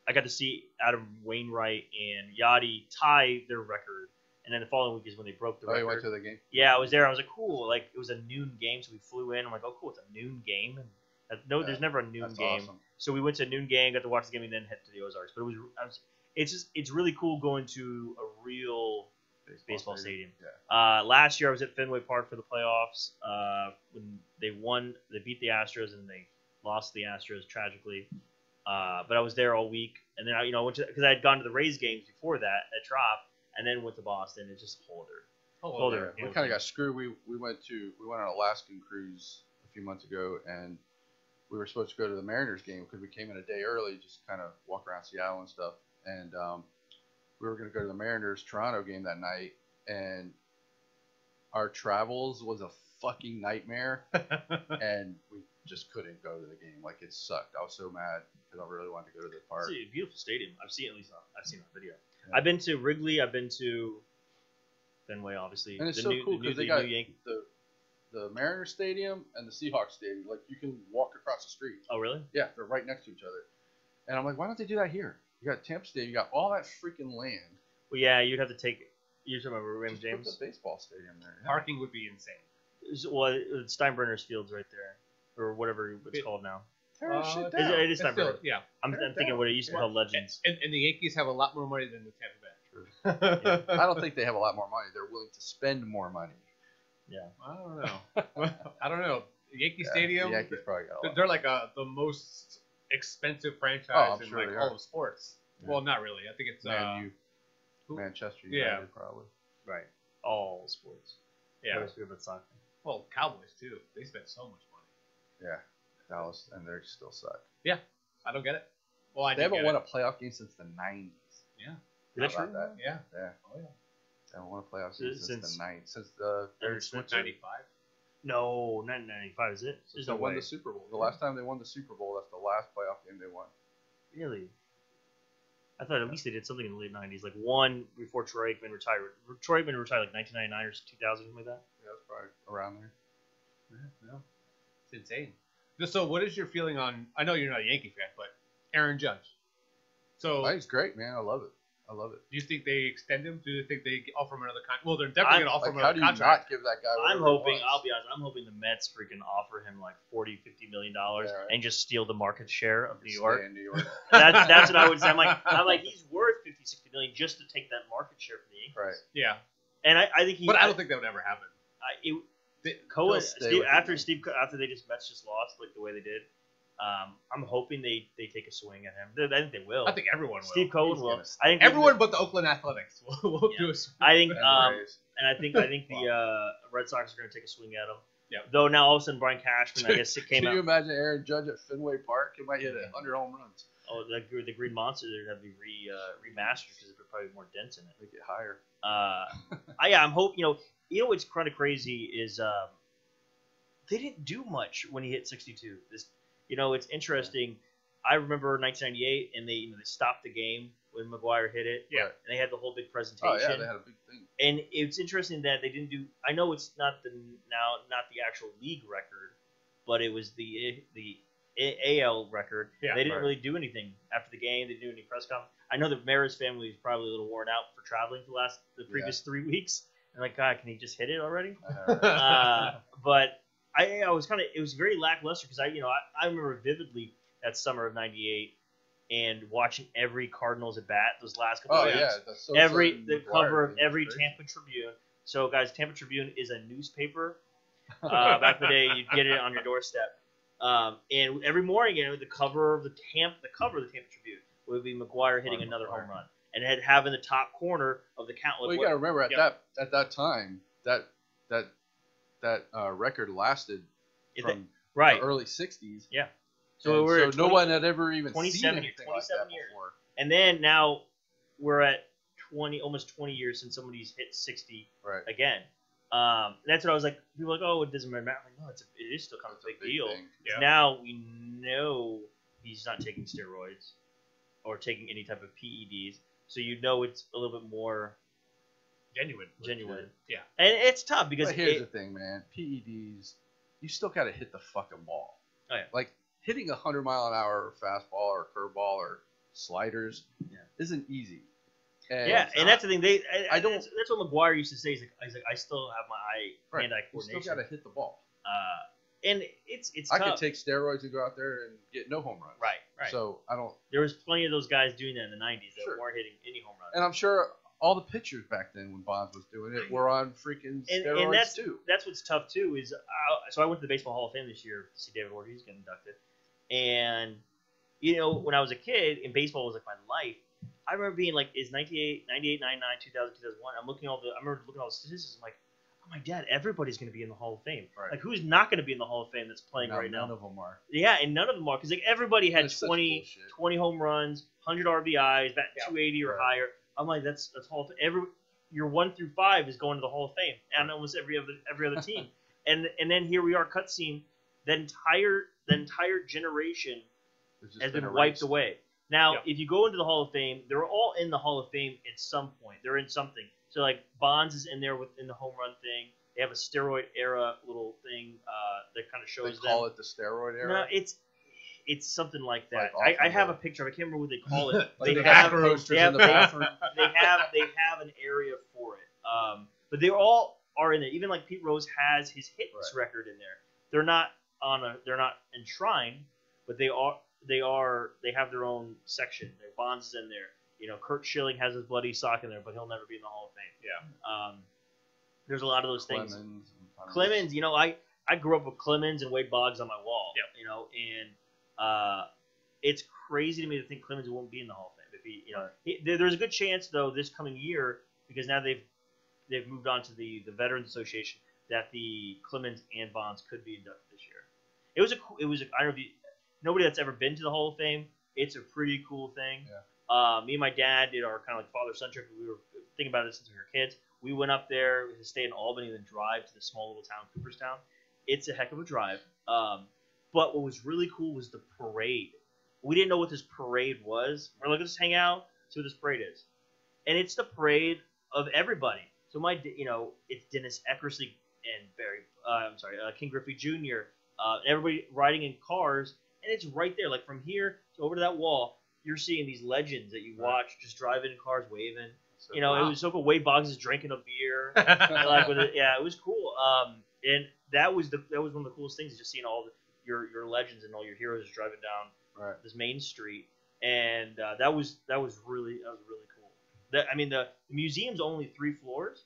I got to see Adam Wainwright and Yadi tie their record. And then the following week is when they broke the Oh, record. you went to the game. Yeah, I was there. I was like, cool. Like it was a noon game, so we flew in. I'm like, oh, cool. It's a noon game. And uh, no, Yeah, there's never a noon That's game. awesome. So we went to noon game, got to watch the game, and then head to the Ozarks. But it was, was it's just, it's really cool going to a real baseball stadium. Yeah. Uh, last year I was at Fenway Park for the playoffs uh, when they won. They beat the Astros and they lost the Astros tragically. Uh, but I was there all week, and then I, you know, went to because I had gone to the Rays games before that at Trop, and then went to Boston. It's just Holder. Oh. We kind of got screwed. We we went to we went on an Alaskan cruise a few months ago, and we were supposed to go to the Mariners game because we came in a day early, just kind of walk around Seattle and stuff. And um, we were going to go to the Mariners Toronto game that night, and our travels was a fucking nightmare, and we just couldn't go to the game. Like it sucked. I was so mad because I really wanted to go to the park. It's a beautiful stadium. I've seen at least I've seen on video. Yeah. I've been to Wrigley. I've been to Fenway, obviously. And it's the so new, cool the because they got Yankee. the the Mariners Stadium and the Seahawks Stadium. Like you can walk across the street. Oh, really? Yeah, they're right next to each other. And I'm like, why don't they do that here? You got Tampa Stadium, you got all that freaking land. Well, yeah, you'd have to take. You're talking about Raymond Just put James. the baseball stadium there. yeah. Parking would be insane. Is- Well, it's Steinbrenner's Field's right there, or whatever it's It- called now. Tear Uh, shit it's- down. Is it- it is It's still- yeah. I'm, I'm thinking what it used to be Yeah. called Legends. And, and the Yankees have a lot more money than the Tampa True. Bay. I don't think they have a lot more money. They're willing to spend more money. Yeah. I don't know. I don't know. Yankee Yeah, Stadium. The Yankees probably got a they're, lot. they're like a, the most expensive franchise Oh, I'm in sure like they all are. of sports. Yeah. Well, not really. I think it's uh, Man, you, who- Manchester Yeah. United probably. Right. All sports. yeah. What about soccer? Well, Cowboys too. They spend so much money. Yeah, Dallas, and they still suck. Yeah, I don't get it. Well, I They haven't get won it. a playoff game since the '90s. Yeah. Is that true? that? Yeah. Yeah, Oh yeah. They haven't won a playoff game Since- since, since- the '90s. Since the They're third switched. switch. Ninety-five. No, not 95, is it? Since There's they no won way. the Super Bowl. The last time they won the Super Bowl, that's the last playoff game they won. Really? I thought at least they did something in the late 90s, like one before Troy Aikman retired. Troy Aikman retired like 1999 or 2000, something like that. Yeah, that's probably around there. Yeah, no. It's insane. So, what is your feeling on? I know you're not a Yankee fan, but Aaron Judge. So, Oh, he's great, man. I love it. I love it. Do you think they extend him? Do you think they offer him another contract? Well, they're definitely I'm- going to offer Like, him how do you contract. not give that guy? I'm whatever he hoping. wants? I'll be honest. I'm hoping the Mets freaking offer him like 40, 50 million dollars Yeah, right. and just steal the market share of New York. in New York. That's that's what I would say. I'm like I'm like he's worth 50, 60 million just to take that market share from the Yankees. right. Yeah, And I, I think he. but I don't think that would ever happen. I, it, They- Cohen Steve, after him. Steve after they just Mets just lost like the way they did. Um, I'm hoping they, they take a swing at him. They- I think they will. I think everyone will. Steve Cohen He's will. gonna I think Everyone but the Oakland Athletics will, will do a swing. I think um, and I think I think the uh, Red Sox are going to take a swing at him. Yeah. Though now all of a sudden Brian Cashman, I guess it came Can out. you imagine Aaron Judge at Fenway Park? He might hit a hundred home runs. Oh, the, the Green Monster, they're going to be re uh, remastered because they're probably more dense in it. Make it higher. Uh, I, yeah, I'm hoping. You know, you know what's kind of crazy is um, they didn't do much when he hit 62. This, you know, it's interesting. I remember 1998, and they you know they stopped the game when McGwire hit it. Yeah. And they had the whole big presentation. Oh presentation. yeah, they had a big thing. and it's interesting that they didn't do. I know it's not the now not the actual league record, but it was the the AL record. Yeah, they didn't right. really do anything after the game. They didn't do any press conference. I know the Maris family is probably a little worn out for traveling for the last the previous three weeks. And like, God, can he just hit it already? I know, right? uh, but I, I was kind of it was very lackluster because I you know I, I remember vividly that summer of '98 and watching every Cardinals at bat those last couple oh of yeah, every the cover of every crazy. Tampa Tribune. So guys, Tampa Tribune is a newspaper. Uh, back in the day, you'd get it on your doorstep. Um, and every morning, you know, the cover of the Tampa, the cover of the Tampa Tribune would be McGwire hitting another McGwire. home run, and had have in the top corner of the count. Well, you got to remember at Yeah. that at that time that that that uh, record lasted Is from it- right. the early '60s. Yeah. So, we're so at no one had ever even seen 27 anything years- like 27 that years. before. And then now we're at 20, almost 20 years since somebody's hit 60 Right. again. Um, that's what I was like. People like, oh, it doesn't matter. I'm like, no, it's a, it is still kind of a a big, deal. Yeah. Now we know he's not taking steroids or taking any type of PEDs, so you know it's a little bit more Genuine. genuine. Yeah. And it's tough because But here's it, the thing, man. PEDs, you still got to hit the fucking ball. Oh, yeah. Like hitting a hundred mile an hour fastball or curveball or sliders Yeah. isn't easy. And yeah, it's and not. that's the thing. They, I, I don't- That's, that's what McGwire used to say. He's like, he's like, I still have my eye Right. hand-eye you still got to hit the ball. uh, and it's it's I tough. could take steroids and go out there and get no home runs. right, right. So I don't. there was plenty of those guys doing that in the '90s that Sure. weren't hitting any home runs. And I'm sure all the pitchers back then when Bonds was doing it were on freaking And- steroids and that's- too. that's what's tough too. Is I, so I went to the Baseball Hall of Fame this year to see David Ortiz get inducted, and you know when I was a kid and baseball was like my life. I remember being like, is 98, 98, 99, 2000, 2001. I'm looking at all the, I remember looking at all the statistics. I'm like, oh my dad, everybody's going to be in the Hall of Fame. Right. Like who's not going to be in the Hall of Fame that's playing right none now? None of them are. Yeah, and none of them are because like everybody had That's 20, 20 home runs, 100 RBIs, bat Yeah. 280 or Right. higher. I'm like, that's that's Hall of Fame. Every your one through five is going to the Hall of Fame, and almost every other every other team. and and then here we are, cutscene. The entire the entire generation has been erased. wiped away. Now, Yep. if you go into the Hall of Fame, they're all in the Hall of Fame at some point. They're in something. So like Bonds is in there within the home run thing. They have a steroid era little thing uh, that kind of shows. They call them. it the steroid era. No, it's it's something like that. Like I, I have a picture. I can't remember what they call it. like they they have they have in the bathroom. they have they have an area for it. Um, but they all are in there. Even like Pete Rose has his hits Right. record in there. They're not on a they're not enshrined, but they are they are they have their own section. Their Bonds is in there. You know, Curt Schilling has his bloody sock in there, but he'll never be in the Hall of Fame. Yeah. Um, there's a lot of those things. Clemens and Clemens. Clemens, you know, I I grew up with Clemens and Wade Boggs on my wall. Yep. You know, and uh, it's crazy to me to think Clemens won't be in the Hall of Fame. If he, you know, he, there's a good chance though this coming year because now they've they've moved on to the the Veterans Association that the Clemens and Bonds could be inducted this year. It was a cool- it was a, I don't know if you, nobody that's ever been to the Hall of Fame. It's a pretty cool thing. Yeah. Uh, me and my dad did our kind of like father son trip. We were thinking about it since we were kids. We went up there to stay in Albany and then drive to the small little town, Cooperstown. It's a heck of a drive. Um, but what was really cool was the parade. We didn't know what this parade was. We're like, let's hang out, see what this parade is. And it's the parade of everybody. So my, you know, it's Dennis Eckersley and Barry, uh, I'm sorry, uh, Ken Griffey Jr. Uh, everybody riding in cars, and it's right there, like from here to over to that wall. you're seeing these legends that you watch just driving in cars waving. So, You know, Wow. it was so cool. Wade Boggs is drinking a beer. like it, yeah, it was cool. Um, and that was the that was one of the coolest things, is just seeing all the, your your legends and all your heroes driving down right. this main street, and uh, that was that was really that was really cool. That I mean, the, the museum's only three floors,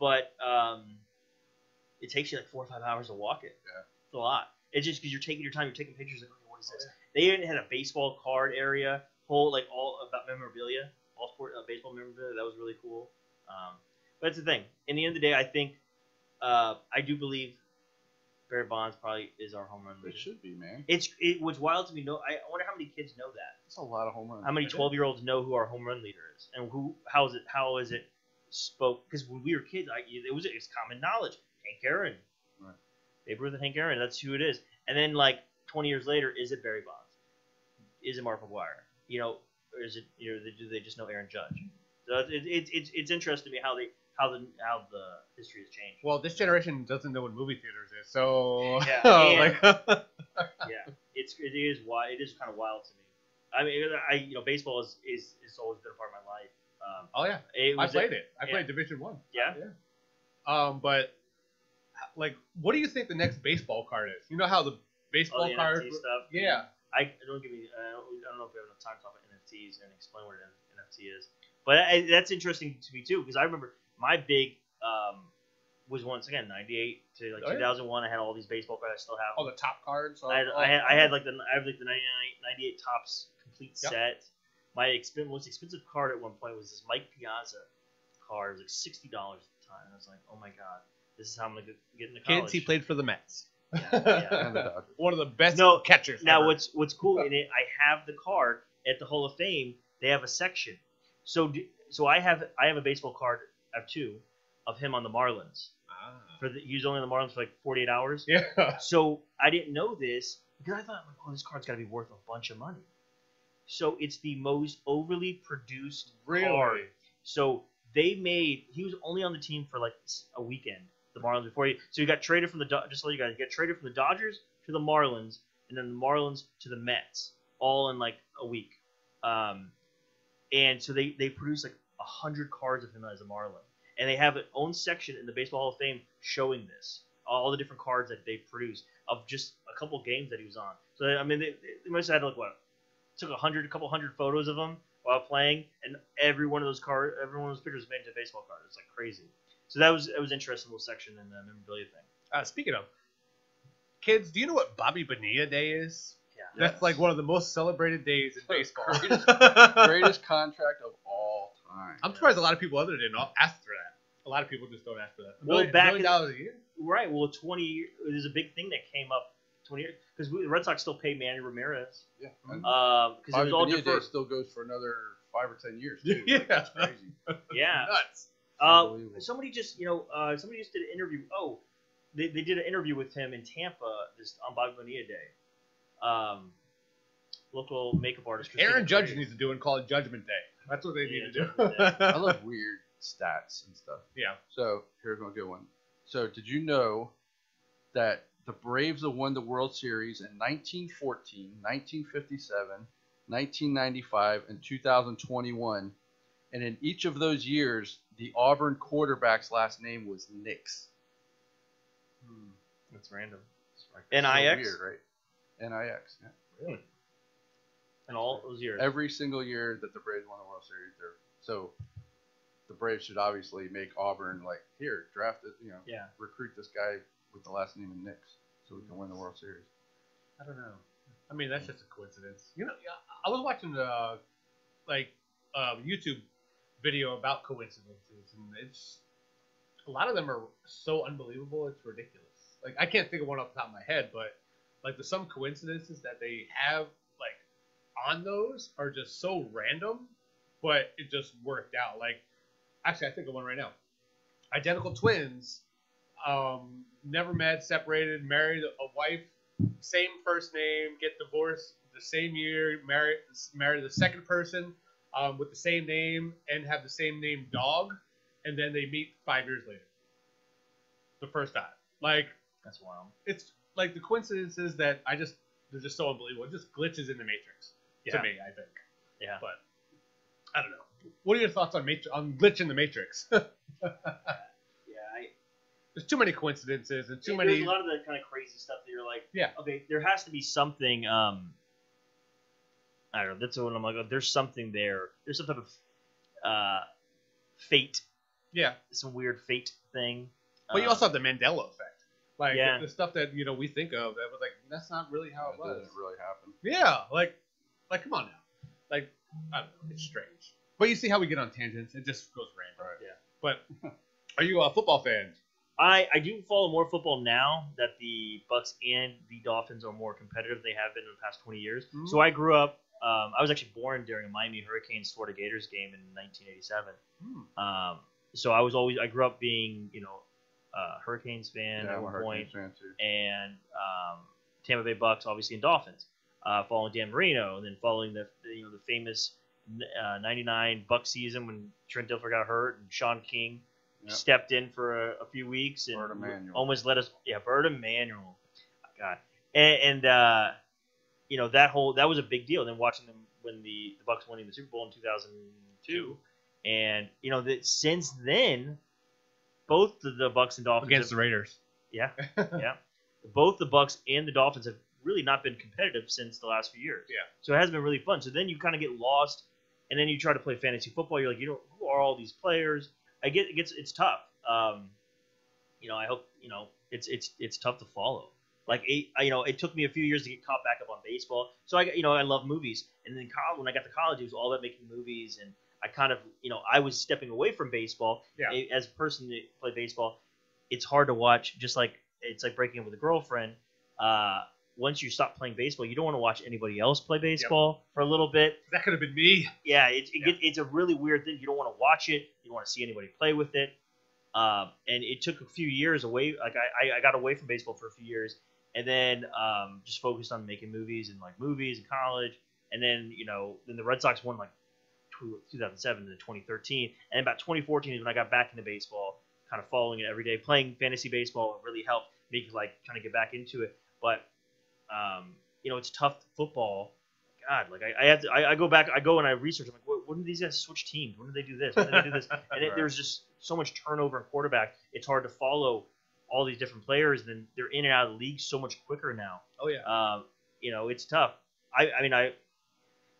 but um, it takes you like four or five hours to walk it. Yeah. it's a lot. It's just because you're taking your time, you're taking pictures. Like, okay, what is Oh, this? They even had a baseball card area, whole like all about memorabilia, all sport uh, baseball memorabilia. That was really cool. Um, but that's the thing. In the end of the day, I think uh, I do believe Barry Bonds probably is our home run leader. It should be, man. It's it was wild to me. No, I wonder how many kids know that. That's a lot of home runs. How many twelve year olds know who our home run leader is, and who how is it how is it spoke? Because when we were kids, I, it was it's common knowledge. Hank Aaron, Right. Babe Ruth and Hank Aaron. That's who it is. And then like twenty years later, is it Barry Bonds? Is it Mark McGwire? You know, or is it you know do they just know Aaron Judge? So it, it, it's it's interesting to me how they how the how the history has changed. well, this generation doesn't know what movie theaters is, so Yeah, and- yeah, it's it is wild. It is kind of wild to me. I mean, I you know baseball is is, is always been a part of my life. Um, oh yeah, it I played it. I yeah. played Division One. Yeah. yeah. Um, but like, what do you think the next baseball card is? You know how the baseball all the card? Stuff. Yeah. I don't give me. I don't, I don't know if we have enough time to talk about NFTs and explain what an NFT is. But I, that's interesting to me too because I remember my big um, was once again '98 to like Oh, yeah. 2001. I had all these baseball cards I still have. All the top cards. All, I had, all- I had, I had like the I have like the 99, 98 Topps complete Yep. set. My expen- most expensive card at one point was this Mike Piazza card. It was like sixty dollars at the time. I was like, oh my god, this is how I'm gonna get get into college. kids. He played for the Mets. Yeah, yeah. And the Dodgers. One of the best No, catchers. Now ever. what's what's cool in it? I have the card at the Hall of Fame. They have a section. So do, so I have I have a baseball card. I have two of him on the Marlins. Ah. For the, he was only on the Marlins for like 48 hours. Yeah. So I didn't know this because I thought, oh, this card's got to be worth a bunch of money. So it's the most overly produced Really? card. So they made. He was only on the team for like a weekend. The Marlins before he. So he got traded from the just so you guys he got traded from the Dodgers to the Marlins, and then the Marlins to the Mets, all in like a week. Um, and so they they produced like a hundred cards of him as a Marlin, and they have an own section in the Baseball Hall of Fame showing this all the different cards that they produced of just a couple games that he was on. So I mean, they, they must have had like what took a hundred, a couple hundred photos of him while playing, and every one of those card, every one of those pictures made into a baseball card. It's like crazy. So that was that was interesting little section in the memorabilia thing. Uh, speaking of kids, do you know what Bobby Bonilla Day is? Yeah. That's like one of the most celebrated days in baseball. greatest- Greatest contract of all time. I'm surprised a lot of people other didn't ask for that. A lot of people just don't ask for that. A Well, million, back million in- a year. Right. Well, twenty. year- There's a big thing that came up twenty years because the Red Sox still pay Manny Ramirez Yeah. And because it Bobby was all Bonilla deferred. still goes for another five or ten years. Too. Yeah. That's crazy. Yeah. Nuts. Uh, somebody just, you know, uh, somebody just did an interview. Oh, they, they did an interview with him in Tampa this on Bobby Bonilla Day. Um, local makeup artist. Aaron Judge Graves. needs to do and call it Judgment Day. That's what they Yeah, need to do. I love weird stats and stuff. yeah. So here's one good one. So did you know that the Braves have won the World Series in 1914, 1957, 1995, and 2021, and in each of those years, the Auburn quarterback's last name was Nix. Hmm. That's random. So NIX? weird, right? Nix. Yeah. In all those years. Every single year that the Braves won the World Series, they're so. The Braves should obviously make Auburn like here, draft it, you know, yeah. recruit this guy with the last name of Nix so we can win the World Series. I don't know. I mean, that's just a coincidence. You know, I was watching the like um, YouTube video about coincidences, and it's a lot of them are so unbelievable. It's ridiculous. Like I can't think of one off the top of my head, but like the some coincidences that they have on those are just so random, but it just worked out. Like actually, I think of one right now. Identical twins, um, never met, separated, married a wife same first name, get divorced the same year, marry marry the second person um, with the same name and have the same name dog, and then they meet five years later. The first time, like That's wild. it's like the coincidences that I just they're just so unbelievable. It just glitches in the matrix Yeah. to me. I think. Yeah. But I don't know. What are your thoughts on Matri- on glitch in the Matrix? Yeah, I, There's too many coincidences and too Yeah, many. There's a lot of the kind of crazy stuff that you're like, Yeah. okay, there has to be something. Um, I don't know. That's what I'm like. oh, There's something there. There's some type of uh, fate, yeah, some weird fate thing. but you Um, also have the Mandela effect. Like Yeah. the, the stuff that you know we think of that was like that's not really how it It was. doesn't really happen. Yeah, like like come on now. Like I don't know, it's strange. But you see how we get on tangents. It just goes random. Right. Yeah. But are you a football fan? I, I do follow more football now that the Bucks and the Dolphins are more competitive. than They have been in the past 20 years. Mhm. So I grew up. Um, I was actually born during a Miami Hurricanes Florida Gators game in 1987. Hmm. Um, so I was always I grew up being you know a Hurricanes fan yeah, at one point, and um, Tampa Bay Bucks obviously and Dolphins. Uh, following Dan Marino, and then following the, the you know the famous uh, '99 Buck season when Trent Dilfer got hurt and Shaun King Yep. stepped in for a, a few weeks and Bert Emanuel. almost let us yeah Bert Emanuel, God, and, and uh, you know that whole that was a big deal. And then watching them when the the Bucks winning the Super Bowl in 2002, and you know that since then, both the, the Bucks and Dolphins Against have- the Raiders. yeah, yeah. Both the Bucks and the Dolphins have really not been competitive since the last few years. Yeah. So it has been really fun. So then you kind of get lost, and then you try to play fantasy football. You're like, you know, who are all these players? I get it gets it's tough. Um, you know, I hope you know it's it's it's tough to follow. Like it, you know, it took me a few years to get caught back up on baseball. So I, you know, I love movies, and then college, when I got to college, it was all about making movies, and I kind of, you know, I was stepping away from baseball. Yeah. As a person that play baseball, it's hard to watch. Just like it's like breaking up with a girlfriend. Uh, once you stop playing baseball, you don't want to watch anybody else play baseball for a little bit. That could have been me. Yeah, it, it. Get, it's a really weird thing. You don't want to watch it. You don't want to see anybody play with it. Um, and it took a few years away. Like I, I, got away from baseball for a few years, and then um, just focused on making movies and like movies in college. And then you know, then the Red Sox won like 2007 to 2013, and about 2014 is when I got back into baseball, kind of following it every day, playing fantasy baseball. It really helped me like kind of get back into it. But um, you know, it's tough football. God, like I, I have to, I, I go back, I go and I research. I'm like, when, when did these guys switch teams? When did they do this? When did they do this? And it, there's just so much turnover in quarterback. It's hard to follow all these different players. And then they're in and out of the league so much quicker now. Oh yeah. Um, you know, it's tough. I, I mean, I,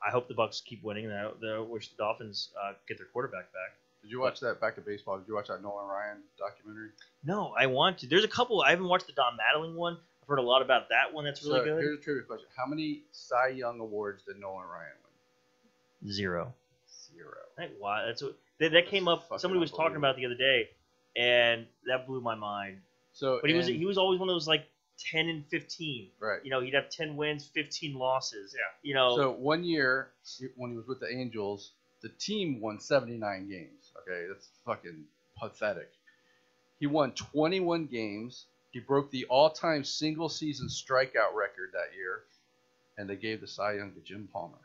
I hope the Bucks keep winning, and I, I wish the Dolphins uh, get their quarterback back. Did you watch that back to baseball? Did you watch that Nolan Ryan documentary? No, I want to. There's a couple. I haven't watched the Don Madeline one. I've heard a lot about that one. That's really so good. here's a trivia question: How many Cy Young awards did Nolan Ryan win? Zero. Zero. Like, why? That's what that, that came up. Somebody was talking about it the other day, and that blew my mind. So, But he was he was always one of those like ten and fifteen. right. You know, he'd have ten wins, fifteen losses. Yeah. You know. So one year when he was with the Angels, the team won 79 games. Okay, that's fucking pathetic. He won 21 games. He broke the all-time single-season strikeout record that year, and they gave the Cy Young to Jim Palmer.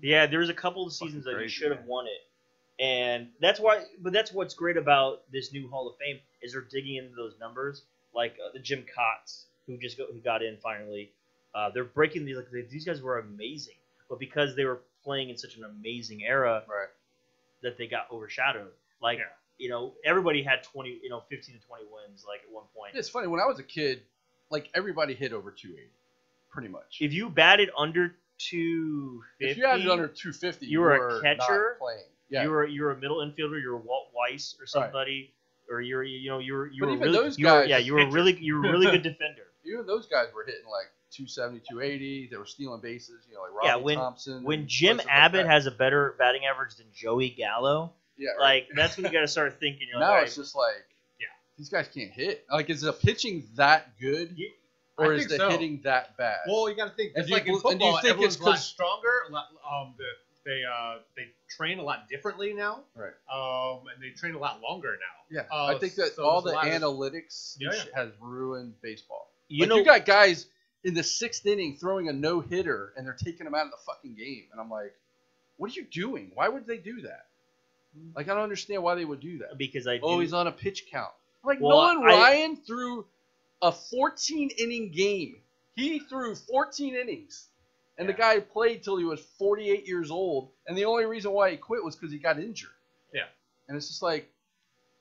yeah, there was a couple of seasons that he should have won it, and that's why. But that's what's great about this new Hall of Fame is they're digging into those numbers, like uh, the Jim Kaats who just go, who got in finally. Uh, they're breaking these like they, these guys were amazing, but because they were playing in such an amazing era, Right. that they got overshadowed. Like Yeah. You know, everybody had twenty, you know, fifteen to twenty wins like at one point. It's funny when I was a kid, like everybody hit over 280, pretty much. If you batted under two fifty, If you had under 250, you were a catcher, not playing. Yeah. you were you were a middle infielder, you were Walt Weiss or somebody, or you're you know you were you But were even really those you were, guys- yeah you were really you were a really good defender. Even those guys were hitting like 270, 280. They were stealing bases. You know, like Robbie Yeah, when- Thompson. When Jim places like Abbott has a better batting average than Joey Gallo, yeah, right. like that's when you got to start thinking. You're like, now all it's just like, Yeah. these guys can't hit. Like, is the pitching that good, Yeah, or I is the so. hitting that bad? Well, you got to think. And It's do you like in bel- and do you football, think everyone's it's a lot 'cause- stronger. a lot- Um, the, they uh they train a lot differently now. Right. Um, and they train a lot longer now. yeah, uh, I think that so all the a lot of- analytics Yeah, yeah. has ruined baseball. you like, know you got guys in the sixth inning throwing a no hitter, and they're taking them out of the fucking game, and I'm like, what are you doing? Why would they do that? Mm-hmm. Like, I don't understand why they would do that. because I oh, do, Oh, he's on a pitch count. Like Well, Nolan I- Ryan threw a 14 inning game. He threw 14 innings, And the guy played till he was 48 years old, and the only reason why he quit was because he got injured. Yeah. And it's just like,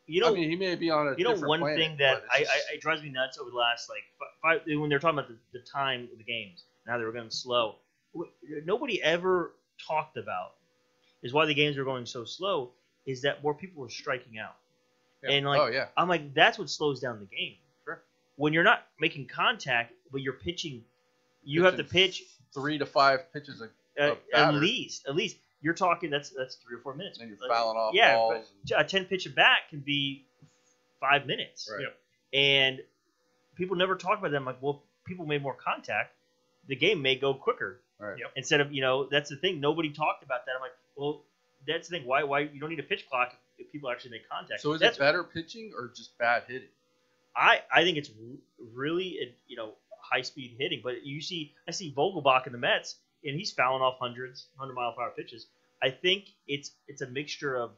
You know, I mean, he may be on a you know one planet, thing that I, it's I just- it drives me nuts over the last like five when they're talking about the, the time of the games Now they were going slow. Nobody ever talked about is why the games were going so slow. Is that more people are striking out, Yeah. and like oh yeah, I'm like that's what slows down the game. Sure. When you're not making contact, but you're pitching, you have to pitch three to five pitches, a, uh, a at least at least you're talking that's that's three or four minutes. and you're Like, fouling off yeah, balls. a ten pitch at bat can be five minutes. Right. Yep. And people never talk about that. I'm like, well, people made more contact. The game may go quicker. Right. Yep. Instead of, you know, that's the thing. Nobody talked about that. I'm like, well, that's the thing. Why? Why you don't need a pitch clock if, if people actually make contact? So is that's it better pitching or just bad hitting? I I think it's really you know high speed hitting. But you see, I see Vogelbach in the Mets, and he's fouling off hundreds, hundred mile per hour pitches. I think it's it's a mixture of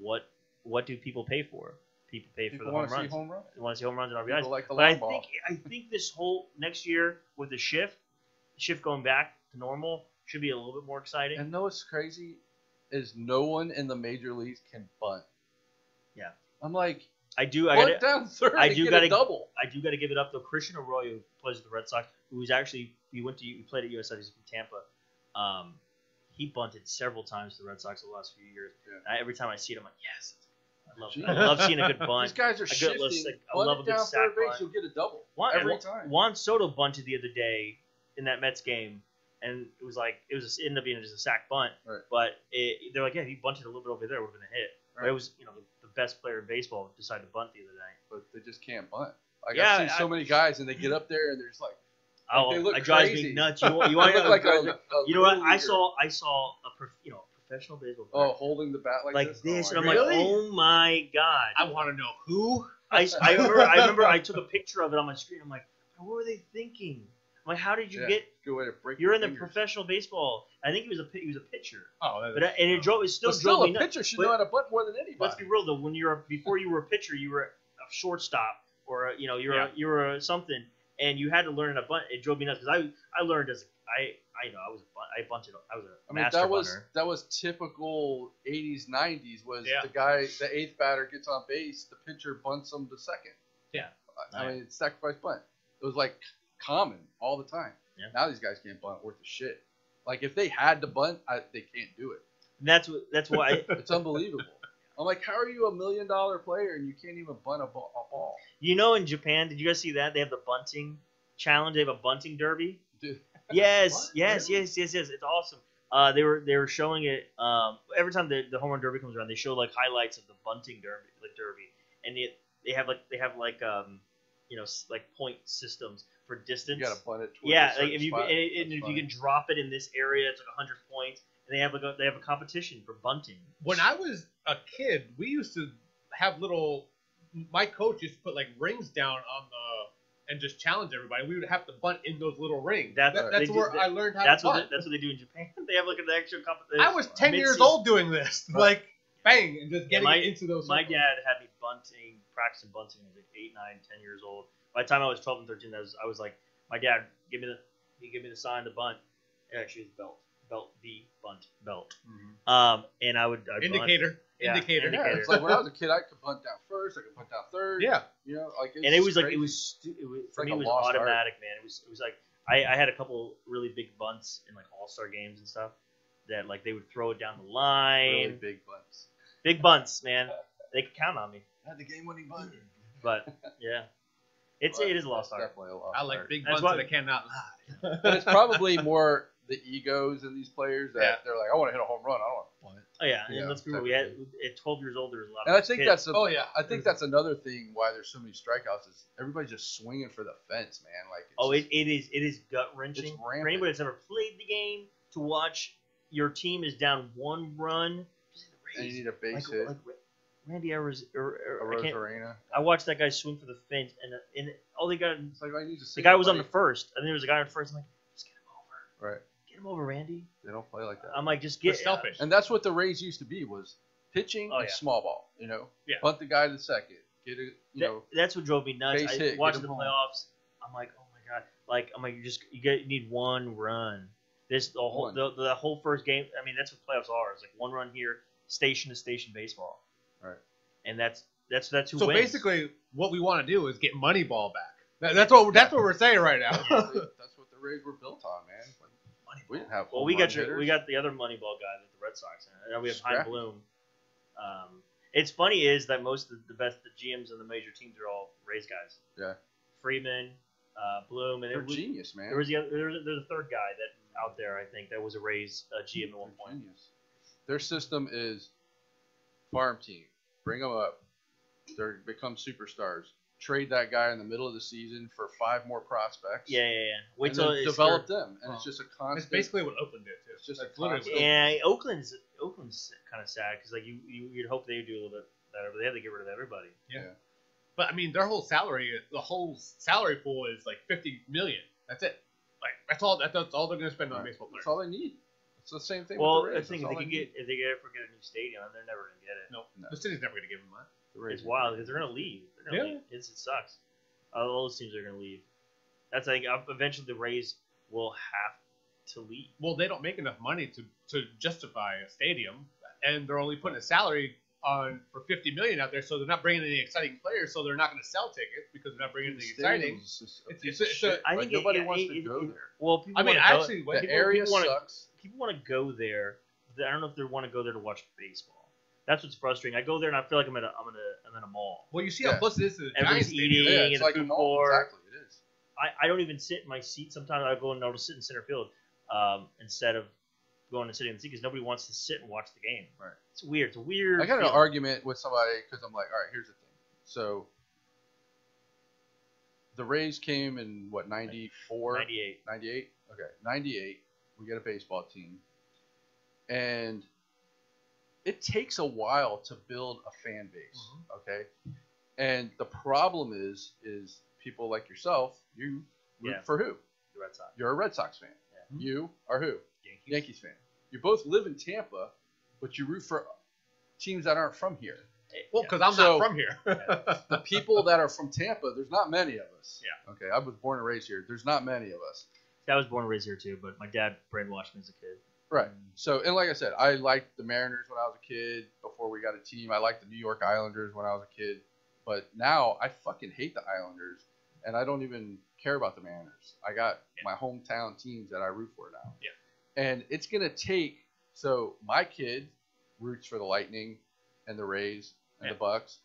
what what do people pay for? People pay for the home runs. home runs. They want to see home runs and RBIs. People like the But I ball. think I think this whole next year with the shift, shift going back to normal should be a little bit more exciting. And know it's crazy is no one in the major leagues can bunt. Yeah. I'm like, I do. I got down third. I do gotta- a double. I do got to give it up though. Christian Arroyo, who plays with the Red Sox, who's actually he went to he played at USF. He's from Tampa. Um, he bunted several times to the Red Sox the last few years. Yeah. I, every time I see it, I'm like, yes, I love. I love seeing a good bunt. These guys are a good shifting. like, I love a good down sack third base, bunt. you'll get a double Juan, every time. Juan Soto bunted the other day in that Mets game, and it was like it was it ended up being just a sack bunt. Right. But it, they're like, yeah, if he bunted a little bit over there, would have been a hit. But it was you know the, the best player in baseball decided to bunt the other night. but they just can't bunt. Like Yeah, I've seen so I- many guys, and they get up there and they're just like, oh, Like, Oh, they look it drives crazy. me nuts. You, want- you want look to like a, a You know what? little I saw I saw a prof, you know professional baseball oh, player Oh, holding the bat like, like this. this, Oh, and I'm like, oh my god! I want to know who. I, I remember I remember I took a picture of it on my screen. I'm like, what were they thinking? I'm like, how did you Yeah. get? good way to break. You're in the fingers. professional baseball. I think he was a he was a pitcher, Oh, that, but uh, I- and it drove it still But still, drove me a nuts. pitcher should But know how to bunt more than anybody. Let's be real though. When you're a, before you were a pitcher, you were a shortstop or a, you know you're Yeah. a, you were a something, and you had to learn a bunt. It drove me nuts because I I learned as a, I I know I was a bunt, I bunted. I was a I mean, master that was bunter. that was typical '80s, '90s. Was Yeah. the guy, the eighth batter gets on base, the pitcher bunts him to second. Yeah. I, I mean, it's sacrifice bunt. It was like common all the time. Yeah. Now these guys can't bunt worth a shit. Like if they had to bunt, I, they can't do it. And that's what that's why It's unbelievable. I'm like, how are you a million dollar player and you can't even bunt a ball? You know in Japan. Did you guys see that they have the bunting challenge? They have a bunting derby. Dude. Yes, yes, yes, yes, yes. It's awesome. Uh, they were they were showing it um, every time the, the home run derby comes around. They show like highlights of the bunting derby, like derby, and it they have like they have like um you know like point systems for distance. You got to bunt it. towards a yeah, like if you spot. and, and That's if you can drop it in this area, it's like hundred points. And they have like a, they have a competition for bunting. when I was a kid, we used to have little. My coach used to put like rings down on the and just challenge everybody. We would have to bunt in those little rings. That's- That- that's where that- I learned how That's to what bunt. they, that's what they do in Japan. They have like an extra competition. I was ten years Mid-season. old doing this, like bang, and just getting my- into those. My circles. dad had me bunting, practicing bunting when I was like eight, nine, ten years old. By the time I was twelve and thirteen, I was I was like, my dad give me the he gave me the sign the bunt. It actually is belt, belt B bunt belt. Mhm. Um, and I would I'd bunt. indicator, Yeah, indicator. Yeah, indicator. it's like when I was a kid, I could bunt down first, I could bunt down third. Yeah. You know, like and it was like it was stu- it was for like me it was lost art. automatic, man. It was it was like I, I had a couple really big bunts in like all star games and stuff that like they would throw it down the line, really big bunts. big bunts, man. They could count on me, Had the game winning bunt. but yeah, it's it is a lost art. Definitely a lost I like art. big That's bunts why- that cannot lie. But it's probably more the egos in these players that Yeah. they're like, I want to hit a home run. I don't want to bunt. Oh yeah, Yeah, and let's be real. We had at 12 years old, there was a lot of And I those think kids. that's a, Oh yeah, I think that's another thing why there's so many strikeouts is everybody's just swinging for the fence, man. Like it's oh, it, just- it is it is gut wrenching It's for anybody that's ever played the game to watch your team is down one run. Just the and you Rays, need a base like, hit, like Randy Arrows, or, a or, I, can't, Rosarena. I watched that guy swing for the fence, and uh, and all they got It's like I need to see the guy was on the somebody- first, and there was a guy on first. I'm like, just get him over, right. get him over, Randy. They don't play like that. I'm like, just get. They're get selfish. And that's what the Rays used to be was pitching Oh, and yeah. small ball. You know, Yeah. bunt the guy to the second, get a you That- know that's what drove me nuts. base I, hit, get watching the home. playoffs, I'm like, oh my god. Like I'm like you just you get you need one run. This the whole the, the whole first game. I mean that's what playoffs are. It's like one run here, station to station baseball. Right. And that's that's that's who So wins. basically, what we want to do is get Moneyball back. That, that's what that's what we're saying right now. That's what the Rays were built on, man. Like, we didn't have. Well, we got your, hitters. we got the other Moneyball guy with the Red Sox. And now we have Chaim Bloom. Um, it's funny is that most of the best the GMs in the major teams are all Rays guys. Yeah. Friedman, uh, Bloom, and They're it was, genius, man. there was the other, there was, there's a third guy that out there I think that was a Rays uh, GM at one point. genius. Their system is farm team. Bring them up. They become superstars. Trade that guy in the middle of the season for five more prospects. Yeah, yeah, yeah. Wait and till then it's develop their- them, and Well, it's oh. just a constant. It's basically what Oakland did too. It's just a That's literally constant- Yeah, Oakland's Oakland's kind of sad because like you, you you'd hope they would do a little bit better, but they had to get rid of everybody. Yeah. But I mean, their whole salary, the whole salary pool is like fifty million. That's it. Like that's all. That's, that's all they're going to spend on Right. baseball players. That's all they need. It's the same thing. Well, with I the Rays. think if they all could need. get if they get ever get a new stadium, they're never gonna get it. No, No. the city's never going to give them that. The Rays It's wild because they're gonna leave. They're gonna Yeah. leave. It's, it sucks. All those teams are gonna leave. That's like uh, eventually the Rays will have to leave. Well, they don't make enough money to to justify a stadium, and they're only putting a salary on for fifty million out there, so they're not bringing any exciting players, so they're not going to sell tickets because they're not bringing anything exciting. Stadiums just a It's- piece it's- it's a- shit. I Like, think it- nobody it- wants it- to it- go it- there. Well, people I mean, wanna go- actually, what The people- area people wanna- sucks. People want to go there. I don't know if they want to go there to watch baseball. That's what's frustrating. I go there and I feel like I'm at a I'm in a I'm in a mall. Well, you see Yeah. how close it is to the Everybody's Giants eating. Yeah, in it's the like food a mall. court. Exactly, it is. I, I don't even sit in my seat. Sometimes I go and I'll just sit in center field um, instead of going and sitting in the seat because nobody wants to sit and watch the game. Right. It's weird. It's a weird. I got in an argument with somebody because I'm like, all right, here's the thing. So the Rays came in what 94, 98. 98? Okay, 98. We get a baseball team, and it takes a while to build a fan base. Mm-hmm. Okay, and the problem is, is people like yourself, you root Yeah. for who? The Red Sox. You're a Red Sox fan. Yeah. You are who? Yankees. Yankees fan. You both live in Tampa, but you root for teams that aren't from here. Well, because I'm So- not from here. The people that are from Tampa, there's not many of us. Yeah. Okay, I was born and raised here. There's not many of us. I was born and raised here too, but my dad brainwashed me as a kid. Right. So, and like I said, I liked the Mariners when I was a kid. Before we got a team, I liked the New York Islanders when I was a kid. But now I fucking hate the Islanders, and I don't even care about the Mariners. I got Yeah. my hometown teams that I root for now. Yeah. And it's gonna take. So my kid roots for the Lightning and the Rays and Yeah. the Bucks,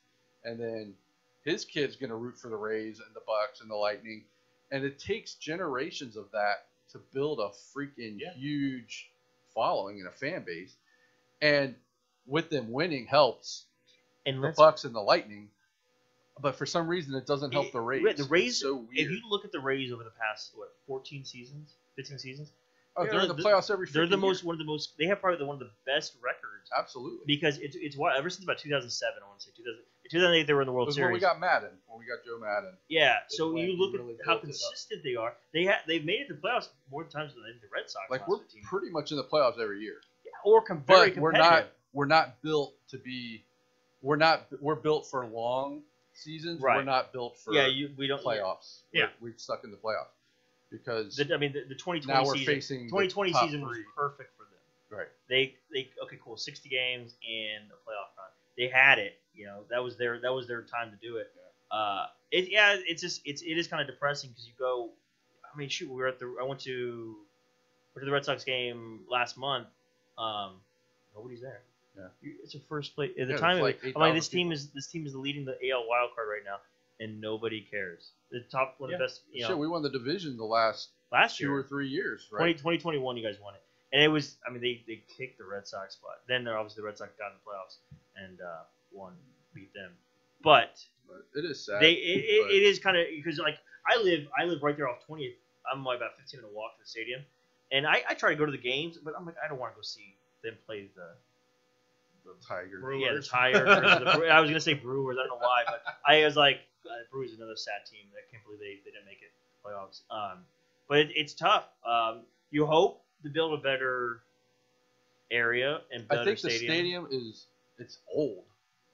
and then his kid's gonna root for the Rays and the Bucks and the Lightning, and it takes generations of that to build a freaking Yeah. huge following and a fan base, and with them winning helps And the Bucks and the Lightning, but for some reason it doesn't help It- the Rays. the Rays- so weird. if you look at the Rays over the past what 14 seasons, 15 seasons, oh, they're in the the- playoffs every. they're the freaking most year. one of the most. They have probably the, one of the best records Absolutely. because it's it's why ever since about 2007, I want to say 2000, 2008 they were in the World Series. when we got Maddon, when we got Joe Maddon. Yeah, so you look really at how consistent they are. They ha- they've made it to the playoffs more times than the Red Sox. Like we're 15. pretty much in the playoffs every year, Yeah, or com- but we're not. We're not built to be. We're not. We're built for long seasons. We're not built for yeah, you, we don't. playoffs. Yeah. we're stuck in the playoffs because The, I mean, the, the 2020 now we're season. facing the 2020 top season was perfect for them. Right. They they okay cool 60 games and a playoff run. They had it. You know that was their that was their time to do it. Uh, it yeah it's just it's it is kind of depressing because you go. I mean shoot we were at the I went to went to the Red Sox game last month. Um, nobody's there. Yeah. It's a first place at the Yeah, time. like I'm like 8,000 this team is this team is leading the AL wild card right now, and nobody cares. The top one of the best. You know, Shit, we won the division the last last two year or three years, 20, right? 2021, you guys won it. And it was, I mean, they, they kicked the Red Sox, but then they're obviously the Red Sox got in the playoffs and uh, won, beat them. But But it is sad. they, it, it, it is kind of because like I live, I live right there off 20th. I'm like about 15 minute walk to the stadium, and I, I try to go to the games, but I'm like I don't want to go see them play the the Tigers. yeah the Tigers. or the I was gonna say Brewers. I don't know why, but I was like uh, Brewers is another sad team. I can't believe they, they didn't make it playoffs. Um, but it, it's tough. Um, you hope to build a better area and better I think the stadium. stadium is it's old.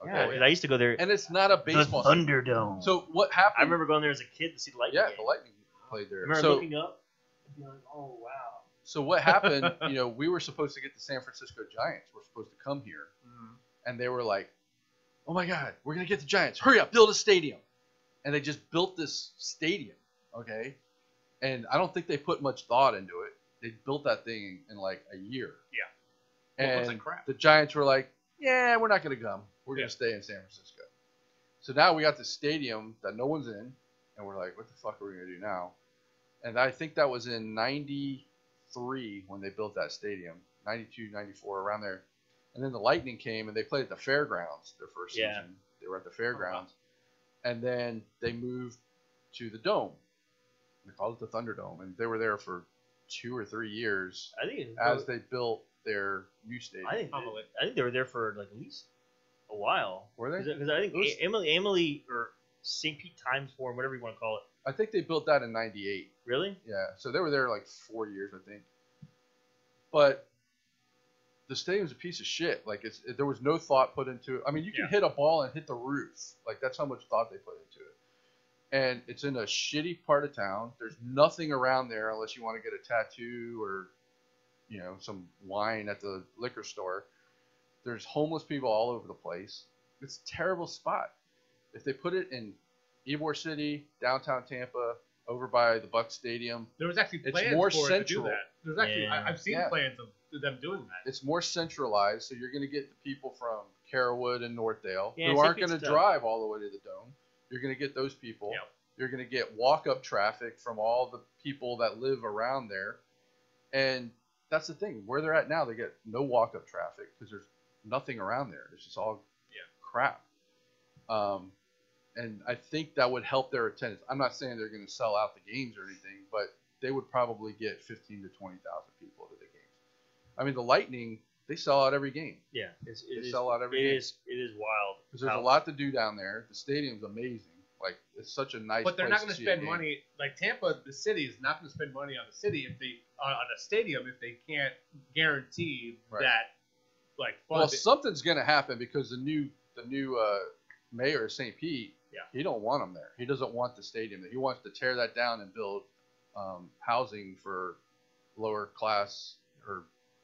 Okay. Yeah, 'cause I used to go there. and it's not a baseball. the stadium. Thunderdome. So what happened? I remember going there as a kid to see the Lightning. Yeah, game. the Lightning. played I there. remember So looking up and being like, oh wow. so what happened? you know, we were supposed to get the San Francisco Giants. We're supposed to come here, mm-hmm. and they were like, "Oh my God, we're gonna get the Giants! Hurry up, build a stadium!" And they just built this stadium, okay? And I don't think they put much thought into it. They built that thing in like a year. Yeah. Well, it And crap. the Giants were like, "Yeah, we're not gonna come. We're Yeah. gonna stay in San Francisco." So now we got the stadium that no one's in, and we're like, "What the fuck are we gonna do now?" And I think that was in '93 when they built that stadium, '92, '94, around there. And then the Lightning came and they played at the fairgrounds their first Yeah. season. They were at the fairgrounds, uh-huh. and then they moved to the Dome. They called it the Thunderdome, and they were there for two or three years I think it, as they built their new stadium. I think Probably. I think they were there for like at least a while. Were they? Because I think was- Amalie Amalie or St. Pete Times Forum, whatever you want to call it. I think they built that in '98. Really? Yeah, so they were there like four years, I think. But the stadium's a piece of shit. Like it's it, there was no thought put into it. I mean, you can Yeah. hit a ball and hit the roof. Like that's how much thought they put into it. And it's in a shitty part of town. There's nothing around there unless you want to get a tattoo or, you know, some wine at the liquor store. There's homeless people all over the place. It's a terrible spot. If they put it in Ybor City, downtown Tampa, over by the Buck Stadium, There was actually It's plans more for it to do central. that. There's actually Yeah. I, I've seen Yeah. plans of them doing that. it's more centralized, so you're going to get the people from Carrollwood and Northdale Yeah, who aren't going to drive all the way to the dome. You're going to get those people. Yep. You're going to get walk-up traffic from all the people that live around there, and that's the thing. Where they're at now, they get no walk-up traffic because there's nothing around there. It's just all Yeah. crap. Um, and I think that would help their attendance. I'm not saying they're going to sell out the games or anything, but they would probably get 15 to 20,000 people to the games. I mean, the Lightning, they sell out every game Yeah. It's, it They is- sell out every it game. is- it is wild. because there's how- a lot to do down there. The stadium's amazing. Like it's such a nice. But they're not going to spend money like Tampa. The city is not going to spend money on the city if they on, on a stadium if they can't guarantee Right. that like fund Well, it. something's going to happen because the new the new uh, mayor of St. Pete, Yeah. he don't want them there. He doesn't want the stadium. there. He wants to tear that down and build um, housing for lower class or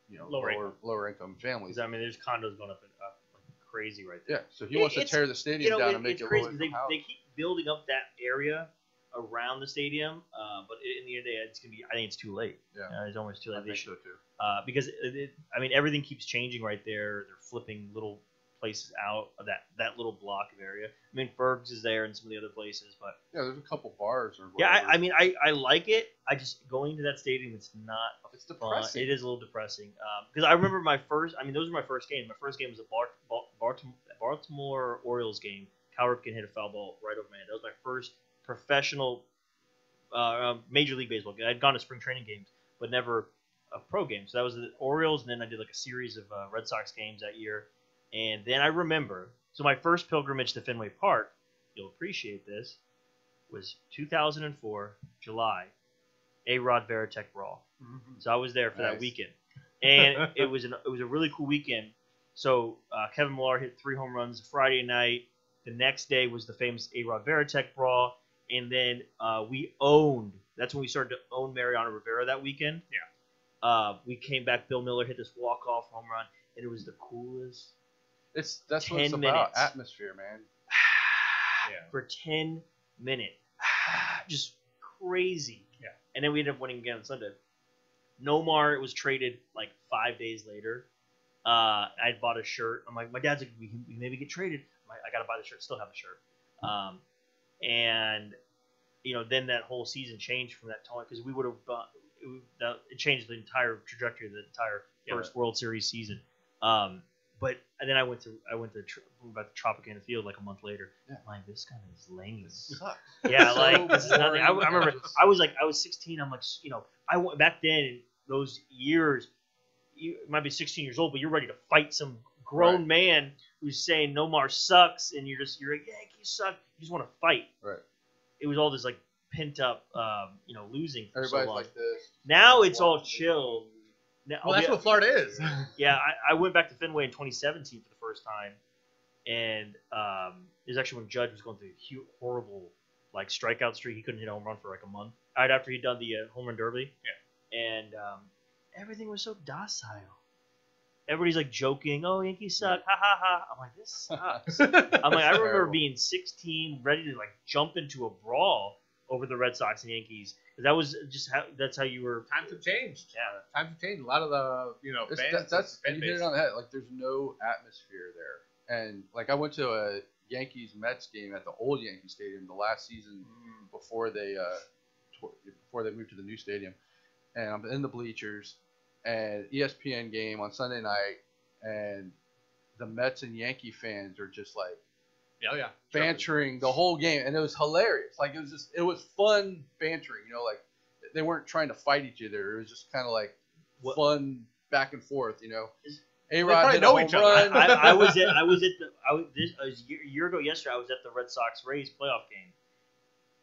you know Lower lower lower, income families. 'Cause, I mean, there's condos going up, and up like crazy right there. Yeah, so he It- wants to tear the stadium you know, down it- and make it's it crazy lower 'cause they, income housing. they keep building up that area around the stadium, uh, but in the end, of the day, it's gonna be. I think it's too late. Yeah. Uh, it's almost too late. They think so too. uh, because it, it, I mean, everything keeps changing right there. They're flipping little places out of that that little block of area. I mean, Fergs is there and some of the other places, but Yeah, there's a couple bars or yeah. I, I mean, I, I like it. I just going to that stadium, it's not it's fun. depressing. It is a little depressing because I remember my first. I mean, those were my first games. My first game was a Bar, Bar, Baltimore, Baltimore Orioles game. Cal Ripken hit a foul ball right over my head. That was my first professional uh, Major League Baseball. I'd gone to spring training games, but never a pro game. So that was the Orioles, and then I did like a series of uh, Red Sox games that year. And then I remember, so my first pilgrimage to Fenway Park, you'll appreciate this, was 2004 July, A Rod Varitek Brawl. Mhm. So I was there for that weekend, and it was an, it was a really cool weekend. So uh, Kevin Millar hit three home runs Friday night. The next day was the famous A Rod Varitek brawl, and then uh, we owned. That's when we started to own Mariano Rivera that weekend. Yeah. Uh, we came back. Bill Mueller hit this walk off home run, and it was the coolest. It's that's what it's 10 about. Atmosphere, man. Yeah. For ten minutes, just crazy. Yeah. And then we ended up winning again on Sunday. Nomar it was traded like five days later. Uh, I bought a shirt. I'm like, my dad's like, we can, we maybe get traded. I'm like, I gotta buy the shirt. Still have the shirt. Um, and you know, then that whole season changed from that time because we would have it, it changed the entire trajectory of the entire Yeah. first World Series season. Um, but and then I went to I went to about the Tropicana Field like a month later. Yeah. I'm like, this guy is lame. Sucks. Yeah, So like this is nothing. I, I remember I was like I was 16. I'm like you know I went back then in those years. You might be 16 years old, but you're ready to fight some grown Right. man who's saying Nomar sucks, and you're just you're like Yankees suck. You just want to fight. Right. It was all this like pent up, um, you know, losing for Everybody's so long. like this. now it's all chill. Now, Well, that's be- what Florida is. yeah, I, I went back to Fenway in 2017 for the first time, and um, it was actually when Judge was going through a horrible like strikeout streak. He couldn't hit a home run for like a month. right after he'd done the uh, home run derby. Yeah. And um, everything was so docile. Everybody's like joking, "Oh, Yankees suck!" Ha ha ha! I'm like, this sucks. I'm like, I remember Terrible. being 16, ready to like jump into a brawl over the Red Sox and Yankees. That was just how that's how you were. times have changed. Yeah. times have changed. A lot of the you know fans. that, that's fan you hit it on the head. Like there's no atmosphere there, and like I went to a Yankees Mets game at the old Yankee Stadium the last season Mm. before they uh tw- before they moved to the new stadium, and I'm in the bleachers, and ESPN game on Sunday night, and the Mets and Yankee fans are just like Yeah, oh, yeah. bantering the whole game, and it was hilarious. Like it was just it was fun bantering. You know, like they weren't trying to fight each other. It was just kind of like What- fun back and forth. You know, Is- A probably Rod hit a know home each other. run. I, I was at I was at the I was this I was year, a year ago yesterday. I was at the Red Sox Rays playoff game,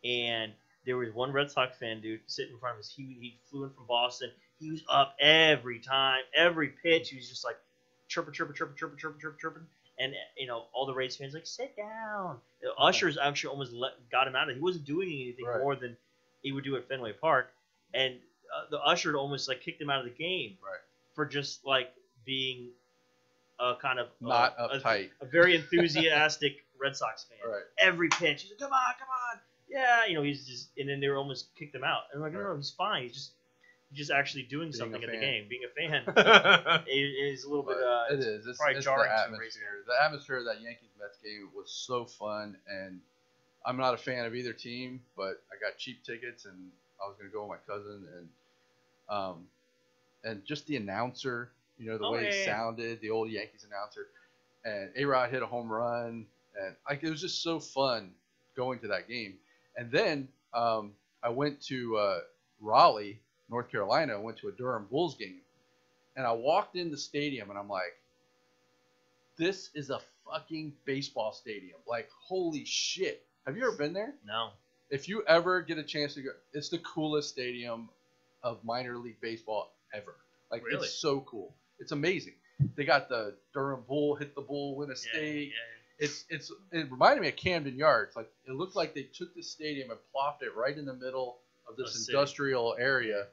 and there was one Red Sox fan dude sitting in front of us. He he flew in from Boston. He was up every time, every pitch. He was just like chirping, chirping, chirping, chirping, chirping, chirping, chirping. And you know all the Rays fans like sit down. The ushers actually almost let, got him out of. it. He wasn't doing anything Right. more than he would do at Fenway Park, and uh, the usher almost like kicked him out of the game Right. for just like being a kind of Not uh, a- uptight. a very enthusiastic Red Sox fan. Right. Every pitch, he's like, "Come on, come on, yeah!" You know, he's just, and then they were almost kicked him out. And I'm like, "No, no, he's fine. He's just, just actually doing Being something at the game. Being a fan yeah. is, a little bit. Uh, it is. It's, probably it's jarring the atmosphere. The atmosphere of that Yankees Mets game was so fun, and I'm not a fan of either team, but I got cheap tickets, and I was gonna go with my cousin, and um, and just the announcer, you know, the Oh, way yeah, he yeah. sounded, the old Yankees announcer, and A Rod hit a home run, and like it was just so fun going to that game. And then um, I went to uh, Raleigh, North Carolina. I went to a Durham Bulls game, and I walked in the stadium, and I'm like, this is a fucking baseball stadium. Like, holy shit! Have you ever been there? no, If you ever get a chance to go, it's the coolest stadium of minor league baseball ever. Like, Really? it's so cool. It's amazing. They got the Durham Bull hit the bull, win a yeah, state yeah. it's it's it reminded me of Camden Yards. Like it looked like they took the stadium and plopped it right in the middle of this industrial area,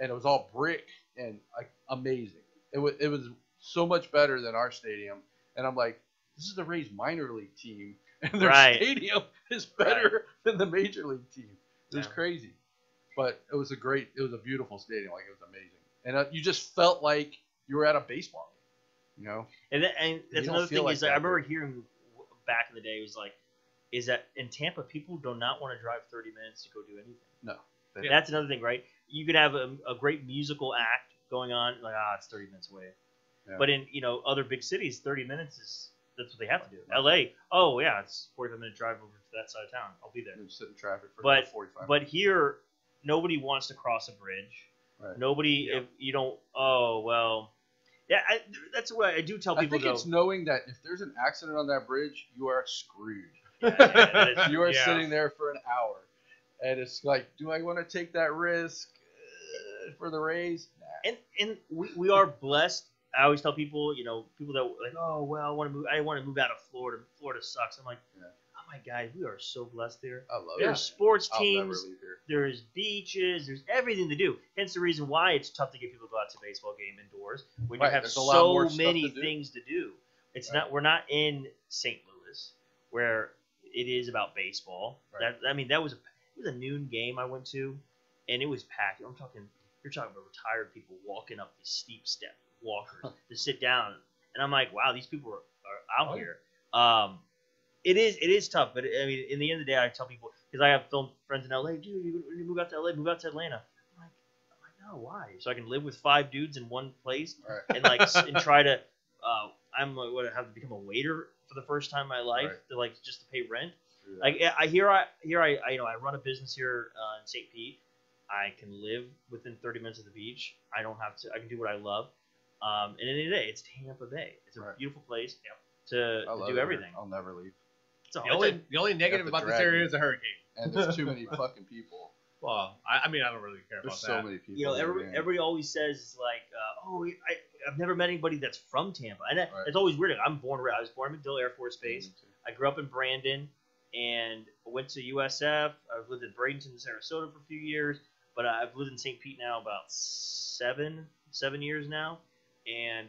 and it was all brick and like amazing. It was it was so much better than our stadium, and I'm like, this is the Rays minor league team, and their Right. stadium is better than the major league team. It was Yeah. crazy, but it was a great, it was a beautiful stadium. Like it was amazing, and uh, you just felt like you were at a baseball game. You know, And, and that's another thing like is like, I remember hearing back in the day it was like, is that in Tampa people do not want to drive 30 minutes to go do anything. no. That's another thing, right? You could have a, a great musical act going on, like ah, it's 30 minutes away. Yeah. But in you know other big cities, 30 minutes is that's what they have to do. L.A. Oh yeah, it's 45 minute drive over to that side of town. I'll be there. and sit in traffic for But- 45 But here, nobody wants to cross a bridge. Right. Nobody, Yeah. if you don't, oh well, yeah. I, that's what I do tell people. I think Go, it's knowing that if there's an accident on that bridge, you are screwed. yeah, yeah, is- You are sitting there for an hour, and it's like, do I want to take that risk for the Rays? Nah. and and we, we are blessed. I always tell people, you know, people that like, oh well, I want to move. I want to move out of Florida. Florida sucks. I'm like, Yeah. oh my god, we are so blessed here. I love There's it. sports teams. There's beaches. There's everything to do. Hence the reason why it's tough to get people to go out to a baseball game indoors when Right, you have there's a lot more so many to things to do. It's Right. not. We're not in St. Louis where it is about baseball. Right. That I mean, that was a it was a noon game I went to, and it was packed. I'm talking. You're talking about retired people walking up these steep steps, walkers to sit down, and I'm like, wow, these people are, are out Oh, here. Um, it is it is tough, but I mean, in the end of the day, I tell people because I have film friends in LA. Dude, you, you move out to LA, move out to Atlanta. I'm like, I'm like, no, why? So I can live with five dudes in one place Right. and like and try to. Uh, I'm like, what have to become a waiter for the first time in my life Right. to like just to pay rent. Like I here I here I, I you know I run a business here uh, in St. Pete. I can live within 30 minutes of the beach. I don't have to. I can do what I love. Um, and at the end of the day, it's Tampa Bay. It's a Right. beautiful place to, to do it here. everything. I'll never leave. So The only the only negative about this area me. is a hurricane. And there's too many fucking people. Well, I, I mean, I don't really care There's about so that. So many people. you know, here, every, everybody always says like, uh, "Oh, I, I've never met anybody that's from Tampa," and that, Right. it's always weird. I'm born. I was born in MacDill Air Force Base. I grew up in Brandon, and went to USF. I've lived in Bradenton, Sarasota for a few years, but I've lived in St. Pete now about seven seven years now, and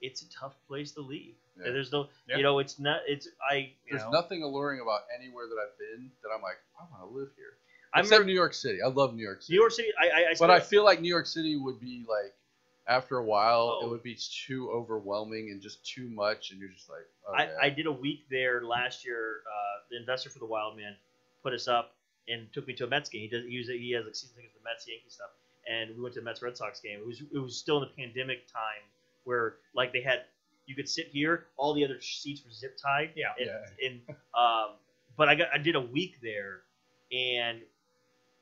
it's a tough place to leave. Yeah. There's no, Yeah. you know, it's not. It's I. You There's know, nothing alluring about anywhere that I've been that I'm like, I want to live here. I Except New York City. I love New York City. New York City. I, I, I but I feel like New York City would be like, after a while, Oh. it would be too overwhelming and just too much, and you're just like, oh, I, yeah. I did a week there last year. Uh, the investor for the Wild Man put us up and took me to a Mets game. He does he, was, he has like season tickets to the Mets Yankee stuff, and we went to the Mets Red Sox game. It was it was still in the pandemic time where like they had you could sit here, all the other seats were zip tied. Yeah. and, Yeah. and um, but I got I did a week there, and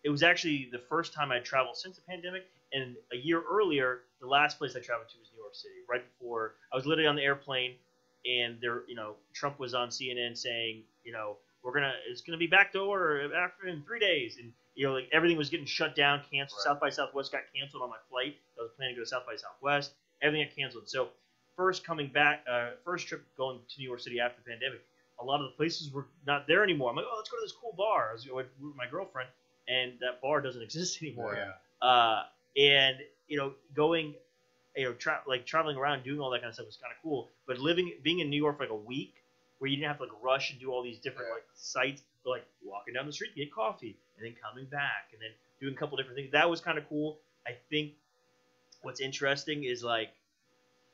it was actually the first time I traveled since the pandemic. And a year earlier, the last place I traveled to was New York City. Right before I was literally on the airplane, and there, you know, Trump was on CNN saying, you know, we're gonna, it's gonna be back to order after in three days, and you know, like everything was getting shut down, canceled. Right. South by Southwest got canceled on my flight. I was planning to go to South by Southwest. Everything got canceled. So first coming back, uh, first trip going to New York City after the pandemic, a lot of the places were not there anymore. I'm like, oh, let's go to this cool bar. I was with with my girlfriend, and that bar doesn't exist anymore. Yeah. Uh, and you know, going, you know, tra- like traveling around, doing all that kind of stuff was kind of cool. But living, being in New York for like a week, where you didn't have to like rush and do all these different Yeah. like sites, but like walking down the street to get coffee, and then coming back, and then doing a couple different things. That was kind of cool. I think what's interesting is like,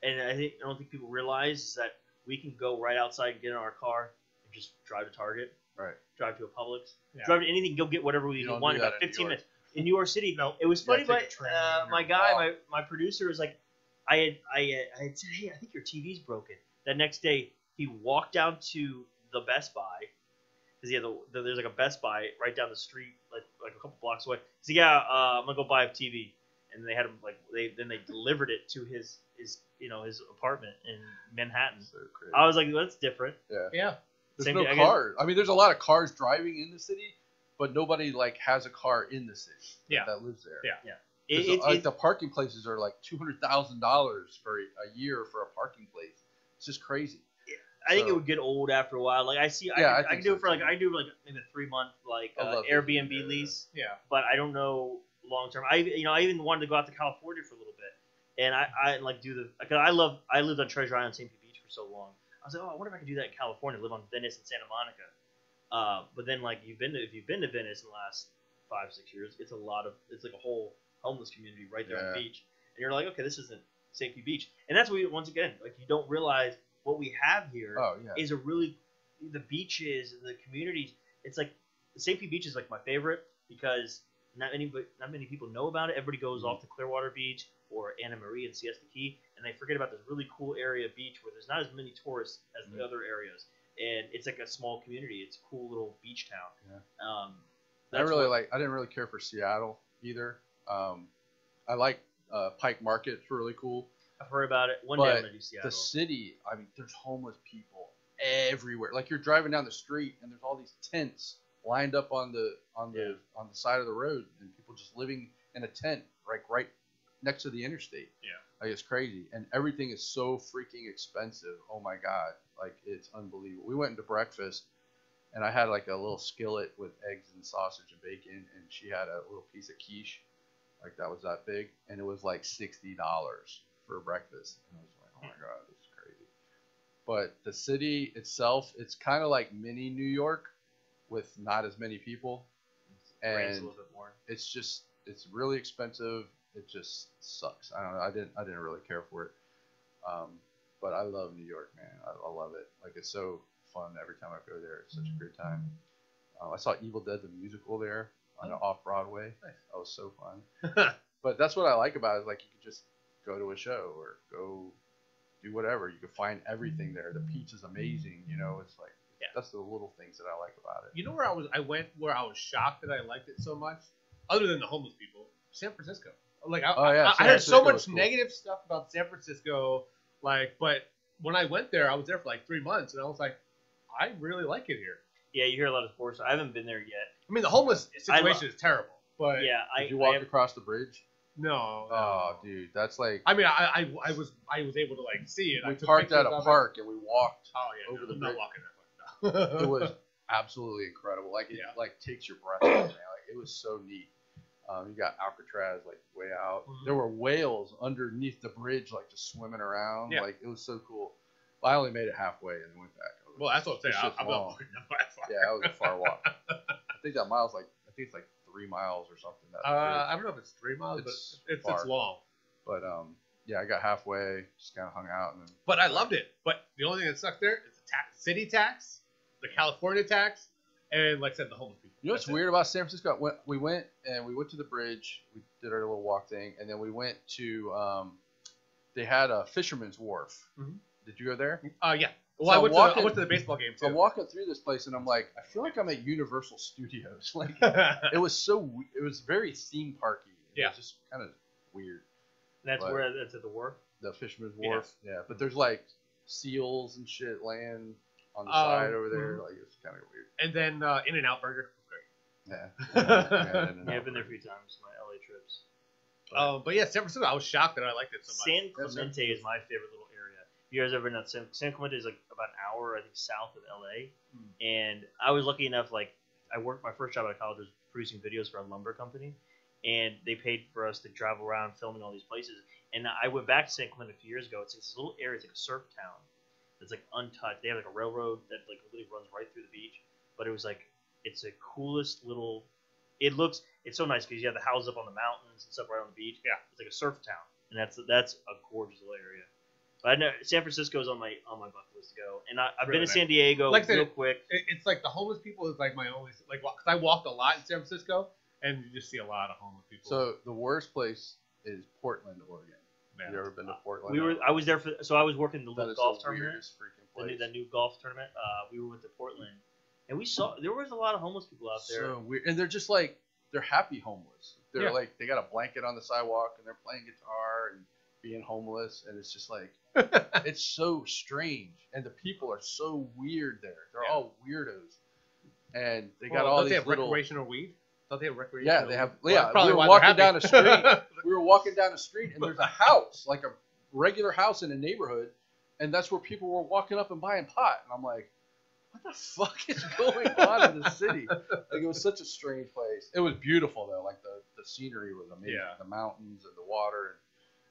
and I think I don't think people realize is that we can go right outside and get in our car and just drive to Target, right. drive to a Publix, Yeah. drive to anything, go get whatever we want in about that in New 15 minutes. In New York City, No. it was funny, gotta but take a train uh, my guy, walk. my, my producer was like, I had I had, I had said, hey, I think your TV's broken. That next day, he walked down to the Best Buy because he had the, the, there's like a Best Buy right down the street, like like a couple blocks away. So yeah, uh, I'm gonna go buy a TV, and they had him like they then they delivered it to his his you know his apartment in Manhattan. So crazy. I was like, well, that's different. Yeah. There's Same no thing, I guess- cars. I mean, there's a lot of cars driving in the city, but nobody like has a car in the city that- Yeah. that lives there. Yeah. It, 'Cause, it, like it- the parking places are like two hundred thousand dollars for a a year for a parking place. It's just crazy. I think it would get old after a while. Like I see, I, Yeah, I could, I, can do so, it for like. I do like maybe a three month like uh, Airbnb yeah. lease, Yeah. but I don't know long term. I you know I even wanted to go out to California for a little bit, and I, I like do the because I love I lived on Treasure Island, St. Pete Beach for so long. I was like, oh, I wonder if I could do that in California, live on Venice and Santa Monica. Uh, but then like you've been to if you've been to Venice in the last five six years, it's a lot of it's like a whole homeless community right there on the beach, and you're like, okay, this isn't St. Pete Beach, and that's what we, once again like you don't realize what we have here Oh yeah. is a really the beaches and the communities. It's like the St. Pete Beach is like my favorite because not many but not many people know about it. Everybody goes Mhm. off to Clearwater Beach or Anna Maria and Siesta Key, and they forget about this really cool area of beach where there's not as many tourists as the Mhm. other areas, and it's like a small community. It's a cool little beach town. Yeah. Um, I really what- like. I didn't really care for Seattle either. Um, I like uh, Pike Market. It's really cool. I've heard about it. One day I'm But gonna do Seattle. The city. I mean, there's homeless people everywhere. Like you're driving down the street and there's all these tents lined up on the on the on the side of the road, and people just living in a tent like right next to the interstate. Yeah. Like it's crazy, and everything is so freaking expensive. Oh my god, like it's unbelievable. We went into breakfast, and I had like a little skillet with eggs and sausage and bacon, and she had a little piece of quiche, like that was that big, and it was like sixty dollars for breakfast. And I was like, oh my god, this is crazy. But the city itself, it's kind of like mini New York, with not as many people, and little bit more. it's just it's really expensive. It just sucks. I don't know. I didn't I didn't really care for it. Um, but I love New York, man. I, I love it. Like it's so fun every time I go there. It's such a great time. Uh, I saw Evil Dead the musical there on off Broadway. Nice. That was so fun. But that's what I like about it. Is like you could just go to a show or go do whatever. You can find everything there. The pizza's amazing. You know, it's like Yeah. that's the little things that I like about it. You know where I was? I went where I was shocked that I liked it so much, other than the homeless people. San Francisco. Like I, Oh, yeah, I, I heard so much cool. negative stuff about San Francisco. Like, but when I went there, I was there for like three months, and I was like, I really like it here. Yeah, you hear a lot of sports. I haven't been there yet. I mean, the homeless I situation is terrible, but yeah, I, Did you I walk have- across the bridge? No. Oh, dude, that's like I mean, I, I, I was I was able to like see it. I we took parked at pictures a of it. park and we walked. Oh yeah, over no, the I'm not bridge. walking that far. It was absolutely incredible. Like it Yeah. like takes your breath away, man. Like it was so neat. Um, you got Alcatraz like way out. Mhm. There were whales underneath the bridge, like just swimming around. Yeah. Like it was so cool. But I only made it halfway and then went back. I was Well, like, that's what I'm saying. I, I'm long. not that far. Yeah, that was a far walk. I think that mile's like I think it's like three miles or something. That Uh. I don't know if it's three miles, It's but it's far. it's long. But um, yeah, I got halfway, just kind of hung out, and then But I loved it. But the only thing that sucked there is the tax, city tax, the California tax, and like I said, the homeless people. You know what's That's it. weird about San Francisco? We went and we went to the bridge, we did our little walk thing, and then we went to um, they had a fisherman's wharf. Mhm. Did you go there? Uh, yeah. Well, So I, I'm went to the, I went to the baseball game So I'm walking through this place, and I'm like, I feel like I'm at Universal Studios. Like it was so, it was very theme parky. It Yeah. was just kind of weird. That's But- where that's at the wharf. The fisherman's Yeah. wharf, yeah. But there's like seals and shit laying on the Um, side over there. mhm. Like it's kind of weird. and then uh, In and Out Burger was great. Yeah. Yeah, I've been there a few times. My LA trips. Um, but yeah, San Francisco, I was shocked that I liked it so much. San Clemente is my favorite little area. You guys ever been to San, San Clemente? Is like about an hour, I think, south of LA. Hmm. And I was lucky enough, like, I worked my first job out of college was producing videos for a lumber company, and they paid for us to travel around filming all these places. And I went back to San Clemente a few years ago. It's this little area. It's like a surf town. It's like untouched. They have like a railroad that like literally runs right through the beach. But it was like it's the coolest little. It looks it's so nice because you have the houses up on the mountains and stuff right on the beach. Yeah. it's like a surf town, and that's that's a gorgeous little area. But I know San Francisco is on my on my bucket list to go, and I, I've Really been to nice. San Diego Like I said, real quick. It, it's like the homeless people is like my only like because I walked a lot in San Francisco, and you just see a lot of homeless people. So the worst place is Portland, Oregon. Man. You ever been to Portland? We were I was there for so I was working the That little golf tournament, weirdest freaking the place. new, that new golf tournament. Uh, we were with the Portland, and we saw there was a lot of homeless people out there. So weird, and they're just like they're happy homeless. They're Yeah. like they got a blanket on the sidewalk and they're playing guitar and being homeless, and it's just like it's so strange, and the people are so weird there. They're Yeah. all weirdos, and they got Well, all these they have little. recreational weed? Don't they have recreational? Yeah, they have. Well, yeah, probably we were walking down a street. we were walking down the street, and there's a house, like a regular house in a neighborhood, and that's where people were walking up and buying pot. And I'm like, what the fuck is going on in the city? Like it was such a strange place. It was beautiful though. Like the the scenery was amazing. Yeah. The mountains and the water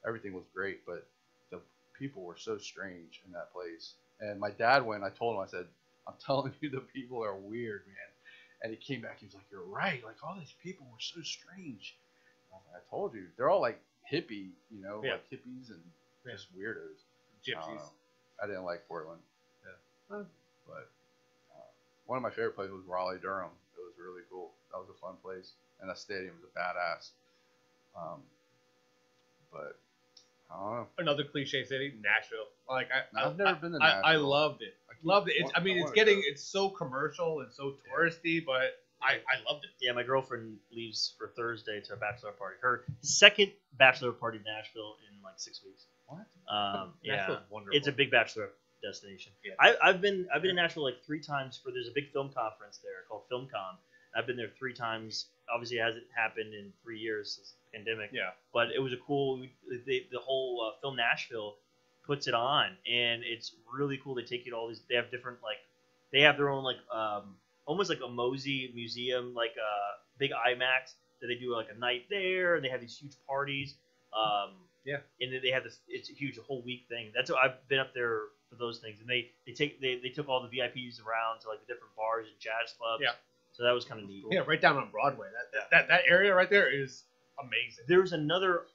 everything was great, but the people were so strange in that place. And my dad went. I told him. I said, I'm telling you, the people are weird, man. And he came back. He was like, "You're right. Like all these people were so strange." I, was like, I told you, they're all like hippie, you know, Yeah. like hippies and Yeah. just weirdos. I, gypsies. I didn't like Portland. Yeah. But uh, one of my favorite places was Raleigh, Durham. It was really cool. That was a fun place, and that stadium was a badass. Um, but I don't know. Another cliche city, Nashville. Like I, I've never been to I, I Nashville. loved it. I Loved it. It's, I mean, it's getting it's so commercial and so touristy, but I, I loved it. Yeah, my girlfriend leaves for Thursday to a bachelor party. Her second bachelor party in Nashville in like six weeks. What? Um, yeah, Nashville's wonderful. it's a big bachelor destination. Yeah. I, I've been I've been in Nashville like three times for there's a big film conference there called FilmCon. I've been there three times. Obviously, it hasn't happened in three years since the pandemic. yeah. but it was a cool. The, the whole uh, film Nashville puts it on, and it's really cool. They take you to all these. They have different like, they have their own like, um, almost like a MOSI museum, like a big IMAX that they do like a night there, and they have these huge parties. Um, Yeah. and then they have this. It's a huge, a whole week thing. That's what I've been up there for those things, and they they take they, they took all the VIPs around to like the different bars and jazz clubs. Yeah. So that was kind of neat. Yeah, right down on Broadway. That, that that area right there is amazing. There's another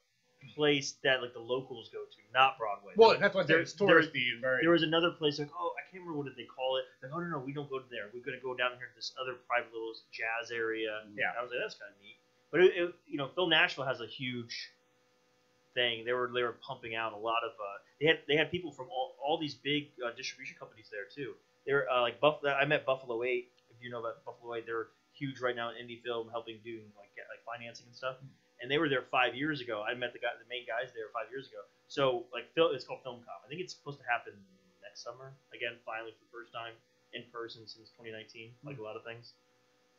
place that like the locals go to, not Broadway. Well, that's why there- it's there- touristy and very. There was another place like, oh, I can't remember what did they call it. Like, oh no, no, we don't go to there. We're gonna go down here to this other private little jazz area. Yeah. I was like, that's kind of neat. But it, it, you know, Film Nashville has a huge thing. They were they were pumping out a lot of. Uh, they had they had people from all, all these big uh, distribution companies there too. They were uh, like Buff. I met Buffalo Eight. You know about Buffalo Eight, they're huge right now in indie film, helping doing like get, like financing and stuff. And they were there five years ago. I met the guy, the main guys there five years ago. So like it's called FilmCom. I think it's supposed to happen next summer again, finally for the first time in person since 2019. Like a lot of things.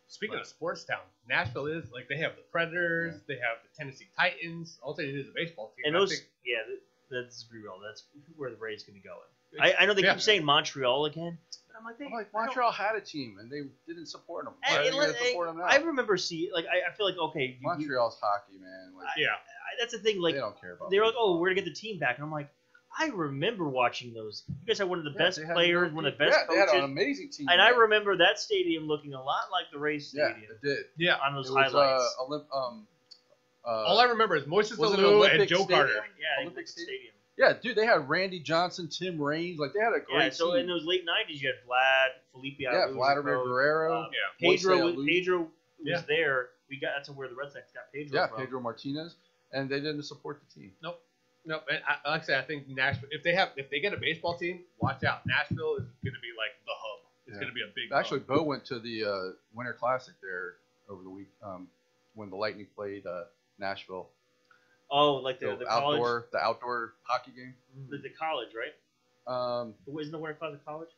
Speaking of sports town, Nashville is like they have the Predators, they have the Tennessee Titans. All they need is a baseball team. And those, think- yeah, that, let's real. That's where the Rays could be going. I, I know they Yeah. keep saying Montreal again, but I'm like, they, I'm like Montreal had a team and they didn't support them. And Why are it they let- gonna support them now? I remember seeing like I, I feel like okay, you- you- Montreal's hockey, man. Like Yeah. I- that's the thing. Like they don't care about. they were like, oh, we're gonna get the team back, and I'm like, I remember watching those. You guys had one of the Yeah, best they had a players, one of the best yeah, They had coaches, an amazing team. and I remember that stadium looking a lot like the Rays Yeah, Stadium it did. Yeah. on those it was highlights. uh, Olymp- um, uh, All I remember is Moises was it Alou and Olympic Joe Stadium? Carter. yeah, Olympic Olympic Stadium? Stadium. Yeah, dude, they had Randy Johnson, Tim Raines, like they had a great Yeah, so team. in those late '90s, you had Vlad, Felipe yeah, Alou, Vladimir Guerrero. uh, Yeah. Pedro, was- Pedro was Yeah. there. We got that's where the Red Sox got Pedro yeah, from. Pedro Martinez, and they didn't support the team. Nope, and I, like I said, I think Nashville. If they have, if they get a baseball team, watch out. Nashville is going to be like the hub. It's Yeah. going to be a big. Actually, hub. Bo went to the uh, Winter Classic there over the week um, when the Lightning played uh, Nashville. Oh, like the, The, the college, outdoor, the outdoor hockey game. the, the college, right? Um, Isn't the Winter Classic the college?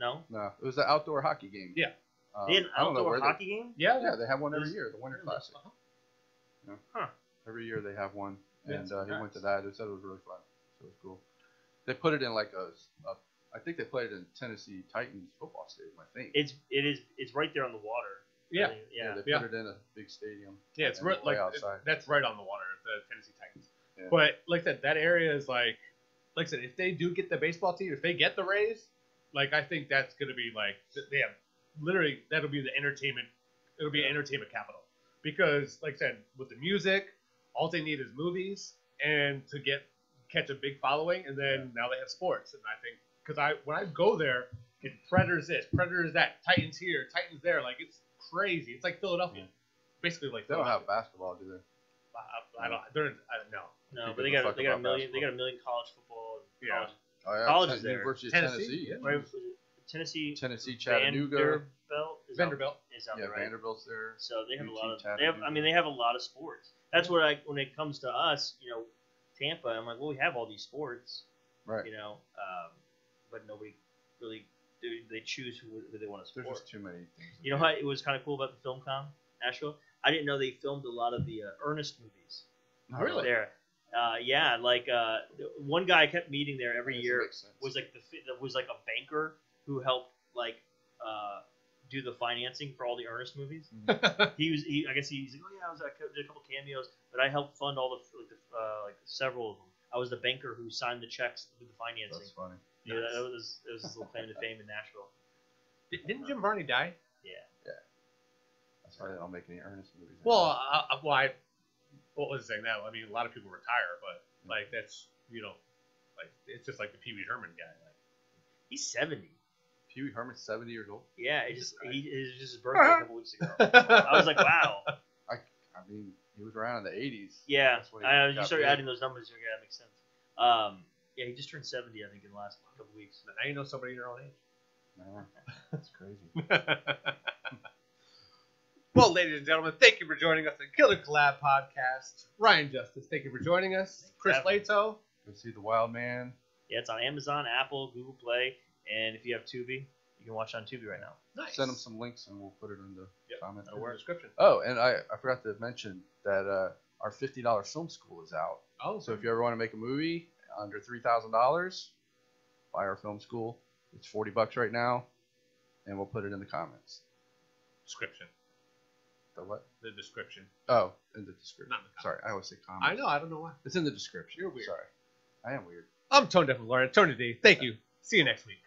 No, no, it was the outdoor hockey game. Yeah. Um, they had an I don't know outdoor where they- hockey game. yeah, Yeah, they have one every year, the Winter Classic. Uh-huh. Yeah. Huh. Every year they have one, and uh, he went to that. He said it was really fun. So it was cool. They put it in like a, a I think they played it in Tennessee Titans football stadium. I think. It's it is it's right there on the water. Yeah, I mean, yeah. they Yeah. put it in a big stadium. yeah. It's and right, play like outside. that's right on the water. The Tennessee Titans. Yeah. But like I said, that area is like, like I said, if they do get the baseball team, if they get the Rays, like I think that's going to be like they have literally that'll be the entertainment. It'll be entertainment capital because, like I said, with the music, all they need is movies and to get catch a big following, and then now they have sports, and I think because I when I go there, it's Predators this, Predators that, Titans here, Titans there, like it's crazy. It's like Philadelphia, basically like They don't have basketball, do they? I, I don't. They're I don't know. No, but they got they got a about million they got a million college football. And Yeah. college, Oh yeah, College Ten- there. University of Tennessee, Tennessee. yeah. right, was it Tennessee, Tennessee, Chattanooga. Vanderbilt, is out- Vanderbilt. is out Yeah, there, right? Vanderbilt's there. So they have a lot of they have. I mean, they have a lot of sports. That's what I when it comes to us, you know, Tampa. I'm like, well, we have all these sports, Right. you know, um, but nobody really do they choose who, who they want to support. There's just too many things. You know how it was kind of cool about the film com Nashville? I didn't know they filmed a lot of the uh, Ernest movies No, Really? there. Uh, yeah, like uh, one guy I kept meeting there every year was like the was like a banker who helped like uh, do the financing for all the Ernest movies. He was he I guess he's like oh yeah I was I did a couple cameos, but I helped fund all the like, the, uh, like several of them. I was the banker who signed the checks do the financing. That's funny. Yeah, that, that was that was his little claim to fame in Nashville. Di- Didn't Jim Varney die? Yeah. That's why they don't make any Ernest movies. Well, I, I, well, I, what was saying now? I mean, a lot of people retire, but like that's you know, like it's just like the Pee Wee Herman guy. Like, He's seventy. Pee Wee Herman's 70 years old. Yeah, it He just just he, it was just his birthday a couple weeks ago. I was like, wow. I mean, he was around in the 80s. Yeah, That's when he I, you got start big. adding those numbers, yeah, that makes sense. Um, yeah, he just turned seventy, I think, in the last couple weeks. now you know somebody your own age. Man, that's crazy. well, ladies and gentlemen, thank you for joining us on Killer Collab Podcast. Ryan Justice, thank you for joining us. Chris Having me. Lato. Go see The Wild Man. Yeah, it's on Amazon, Apple, Google Play, and if you have Tubi, you can watch it on Tubi right now. Nice. Send them some links and we'll put it in the Yep. comment. in the description. Oh, and I, I forgot to mention that uh, our $50 film school is out. Oh, So if you ever want to make a movie under $3,000, buy our film school. It's 40 bucks right now, and we'll put it in the comments. description, The what? the description. Oh, in the description. Not in the Sorry, I always say comments. I know. I don't know why. It's in the description. You're weird. Sorry. I am weird. I'm Tone Deaf and Lauren. Tony D. Thank you. See you next week.